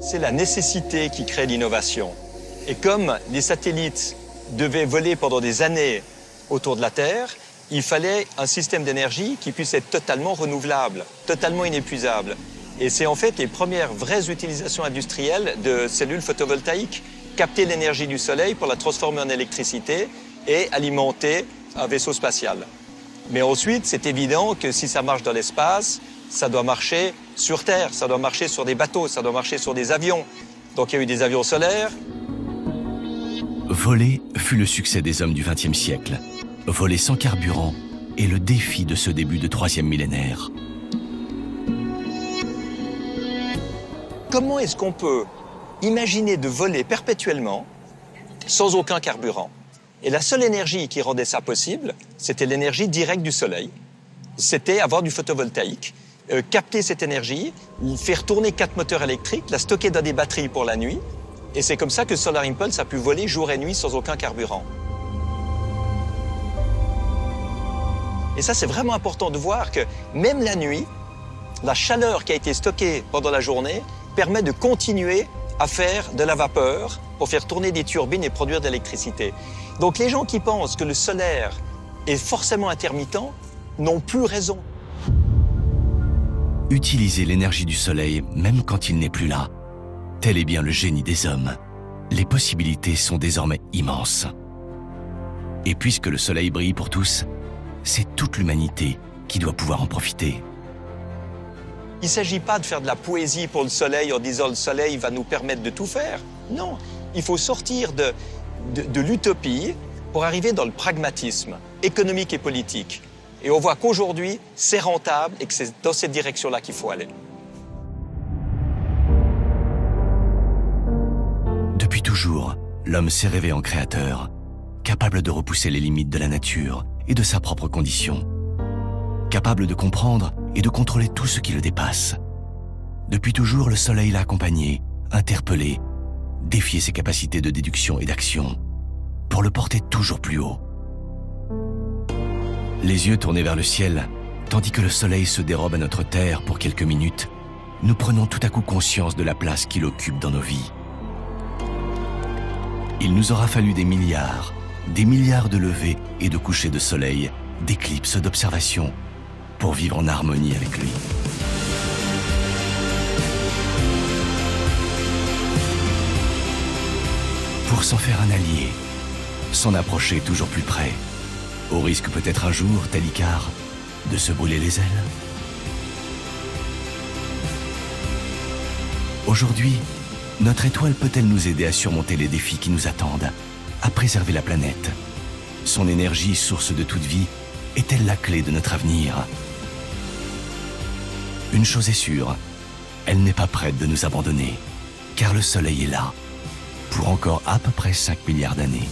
C'est la nécessité qui crée l'innovation. Et comme les satellites devaient voler pendant des années autour de la Terre, il fallait un système d'énergie qui puisse être totalement renouvelable, totalement inépuisable. Et c'est en fait les premières vraies utilisations industrielles de cellules photovoltaïques. Capter l'énergie du Soleil pour la transformer en électricité et alimenter un vaisseau spatial. Mais ensuite, c'est évident que si ça marche dans l'espace, ça doit marcher sur Terre, ça doit marcher sur des bateaux, ça doit marcher sur des avions. Donc il y a eu des avions solaires. Voler fut le succès des hommes du XXe siècle. Voler sans carburant est le défi de ce début de troisième millénaire. Comment est-ce qu'on peut imaginer de voler perpétuellement sans aucun carburant? Et la seule énergie qui rendait ça possible, c'était l'énergie directe du soleil. C'était avoir du photovoltaïque, euh, capter cette énergie, faire tourner quatre moteurs électriques, la stocker dans des batteries pour la nuit. Et c'est comme ça que Solar Impulse a pu voler jour et nuit sans aucun carburant. Et ça, c'est vraiment important de voir que même la nuit, la chaleur qui a été stockée pendant la journée permet de continuer à faire de la vapeur pour faire tourner des turbines et produire de l'électricité. Donc les gens qui pensent que le solaire est forcément intermittent n'ont plus raison. Utiliser l'énergie du soleil même quand il n'est plus là. Tel est bien le génie des hommes. Les possibilités sont désormais immenses. Et puisque le soleil brille pour tous, c'est toute l'humanité qui doit pouvoir en profiter. Il ne s'agit pas de faire de la poésie pour le soleil en disant le soleil va nous permettre de tout faire. Non, il faut sortir de, de, l'utopie pour arriver dans le pragmatisme économique et politique. Et on voit qu'aujourd'hui, c'est rentable et que c'est dans cette direction-là qu'il faut aller. Depuis toujours, l'homme s'est rêvé en créateur, capable de repousser les limites de la nature et de sa propre condition, capable de comprendre et de contrôler tout ce qui le dépasse. Depuis toujours, le soleil l'a accompagné, interpellé, défié ses capacités de déduction et d'action, pour le porter toujours plus haut. Les yeux tournés vers le ciel, tandis que le soleil se dérobe à notre terre pour quelques minutes, nous prenons tout à coup conscience de la place qu'il occupe dans nos vies. Il nous aura fallu des milliards, des milliards de levées et de couchers de soleil, d'éclipses, d'observations, pour vivre en harmonie avec lui. Pour s'en faire un allié, s'en approcher toujours plus près, au risque peut-être un jour, tel de se brûler les ailes. Aujourd'hui, notre étoile peut-elle nous aider à surmonter les défis qui nous attendent, à préserver la planète? Son énergie, source de toute vie, est-elle la clé de notre avenir? Une chose est sûre, elle n'est pas prête de nous abandonner, car le Soleil est là, pour encore à peu près 5 milliards d'années.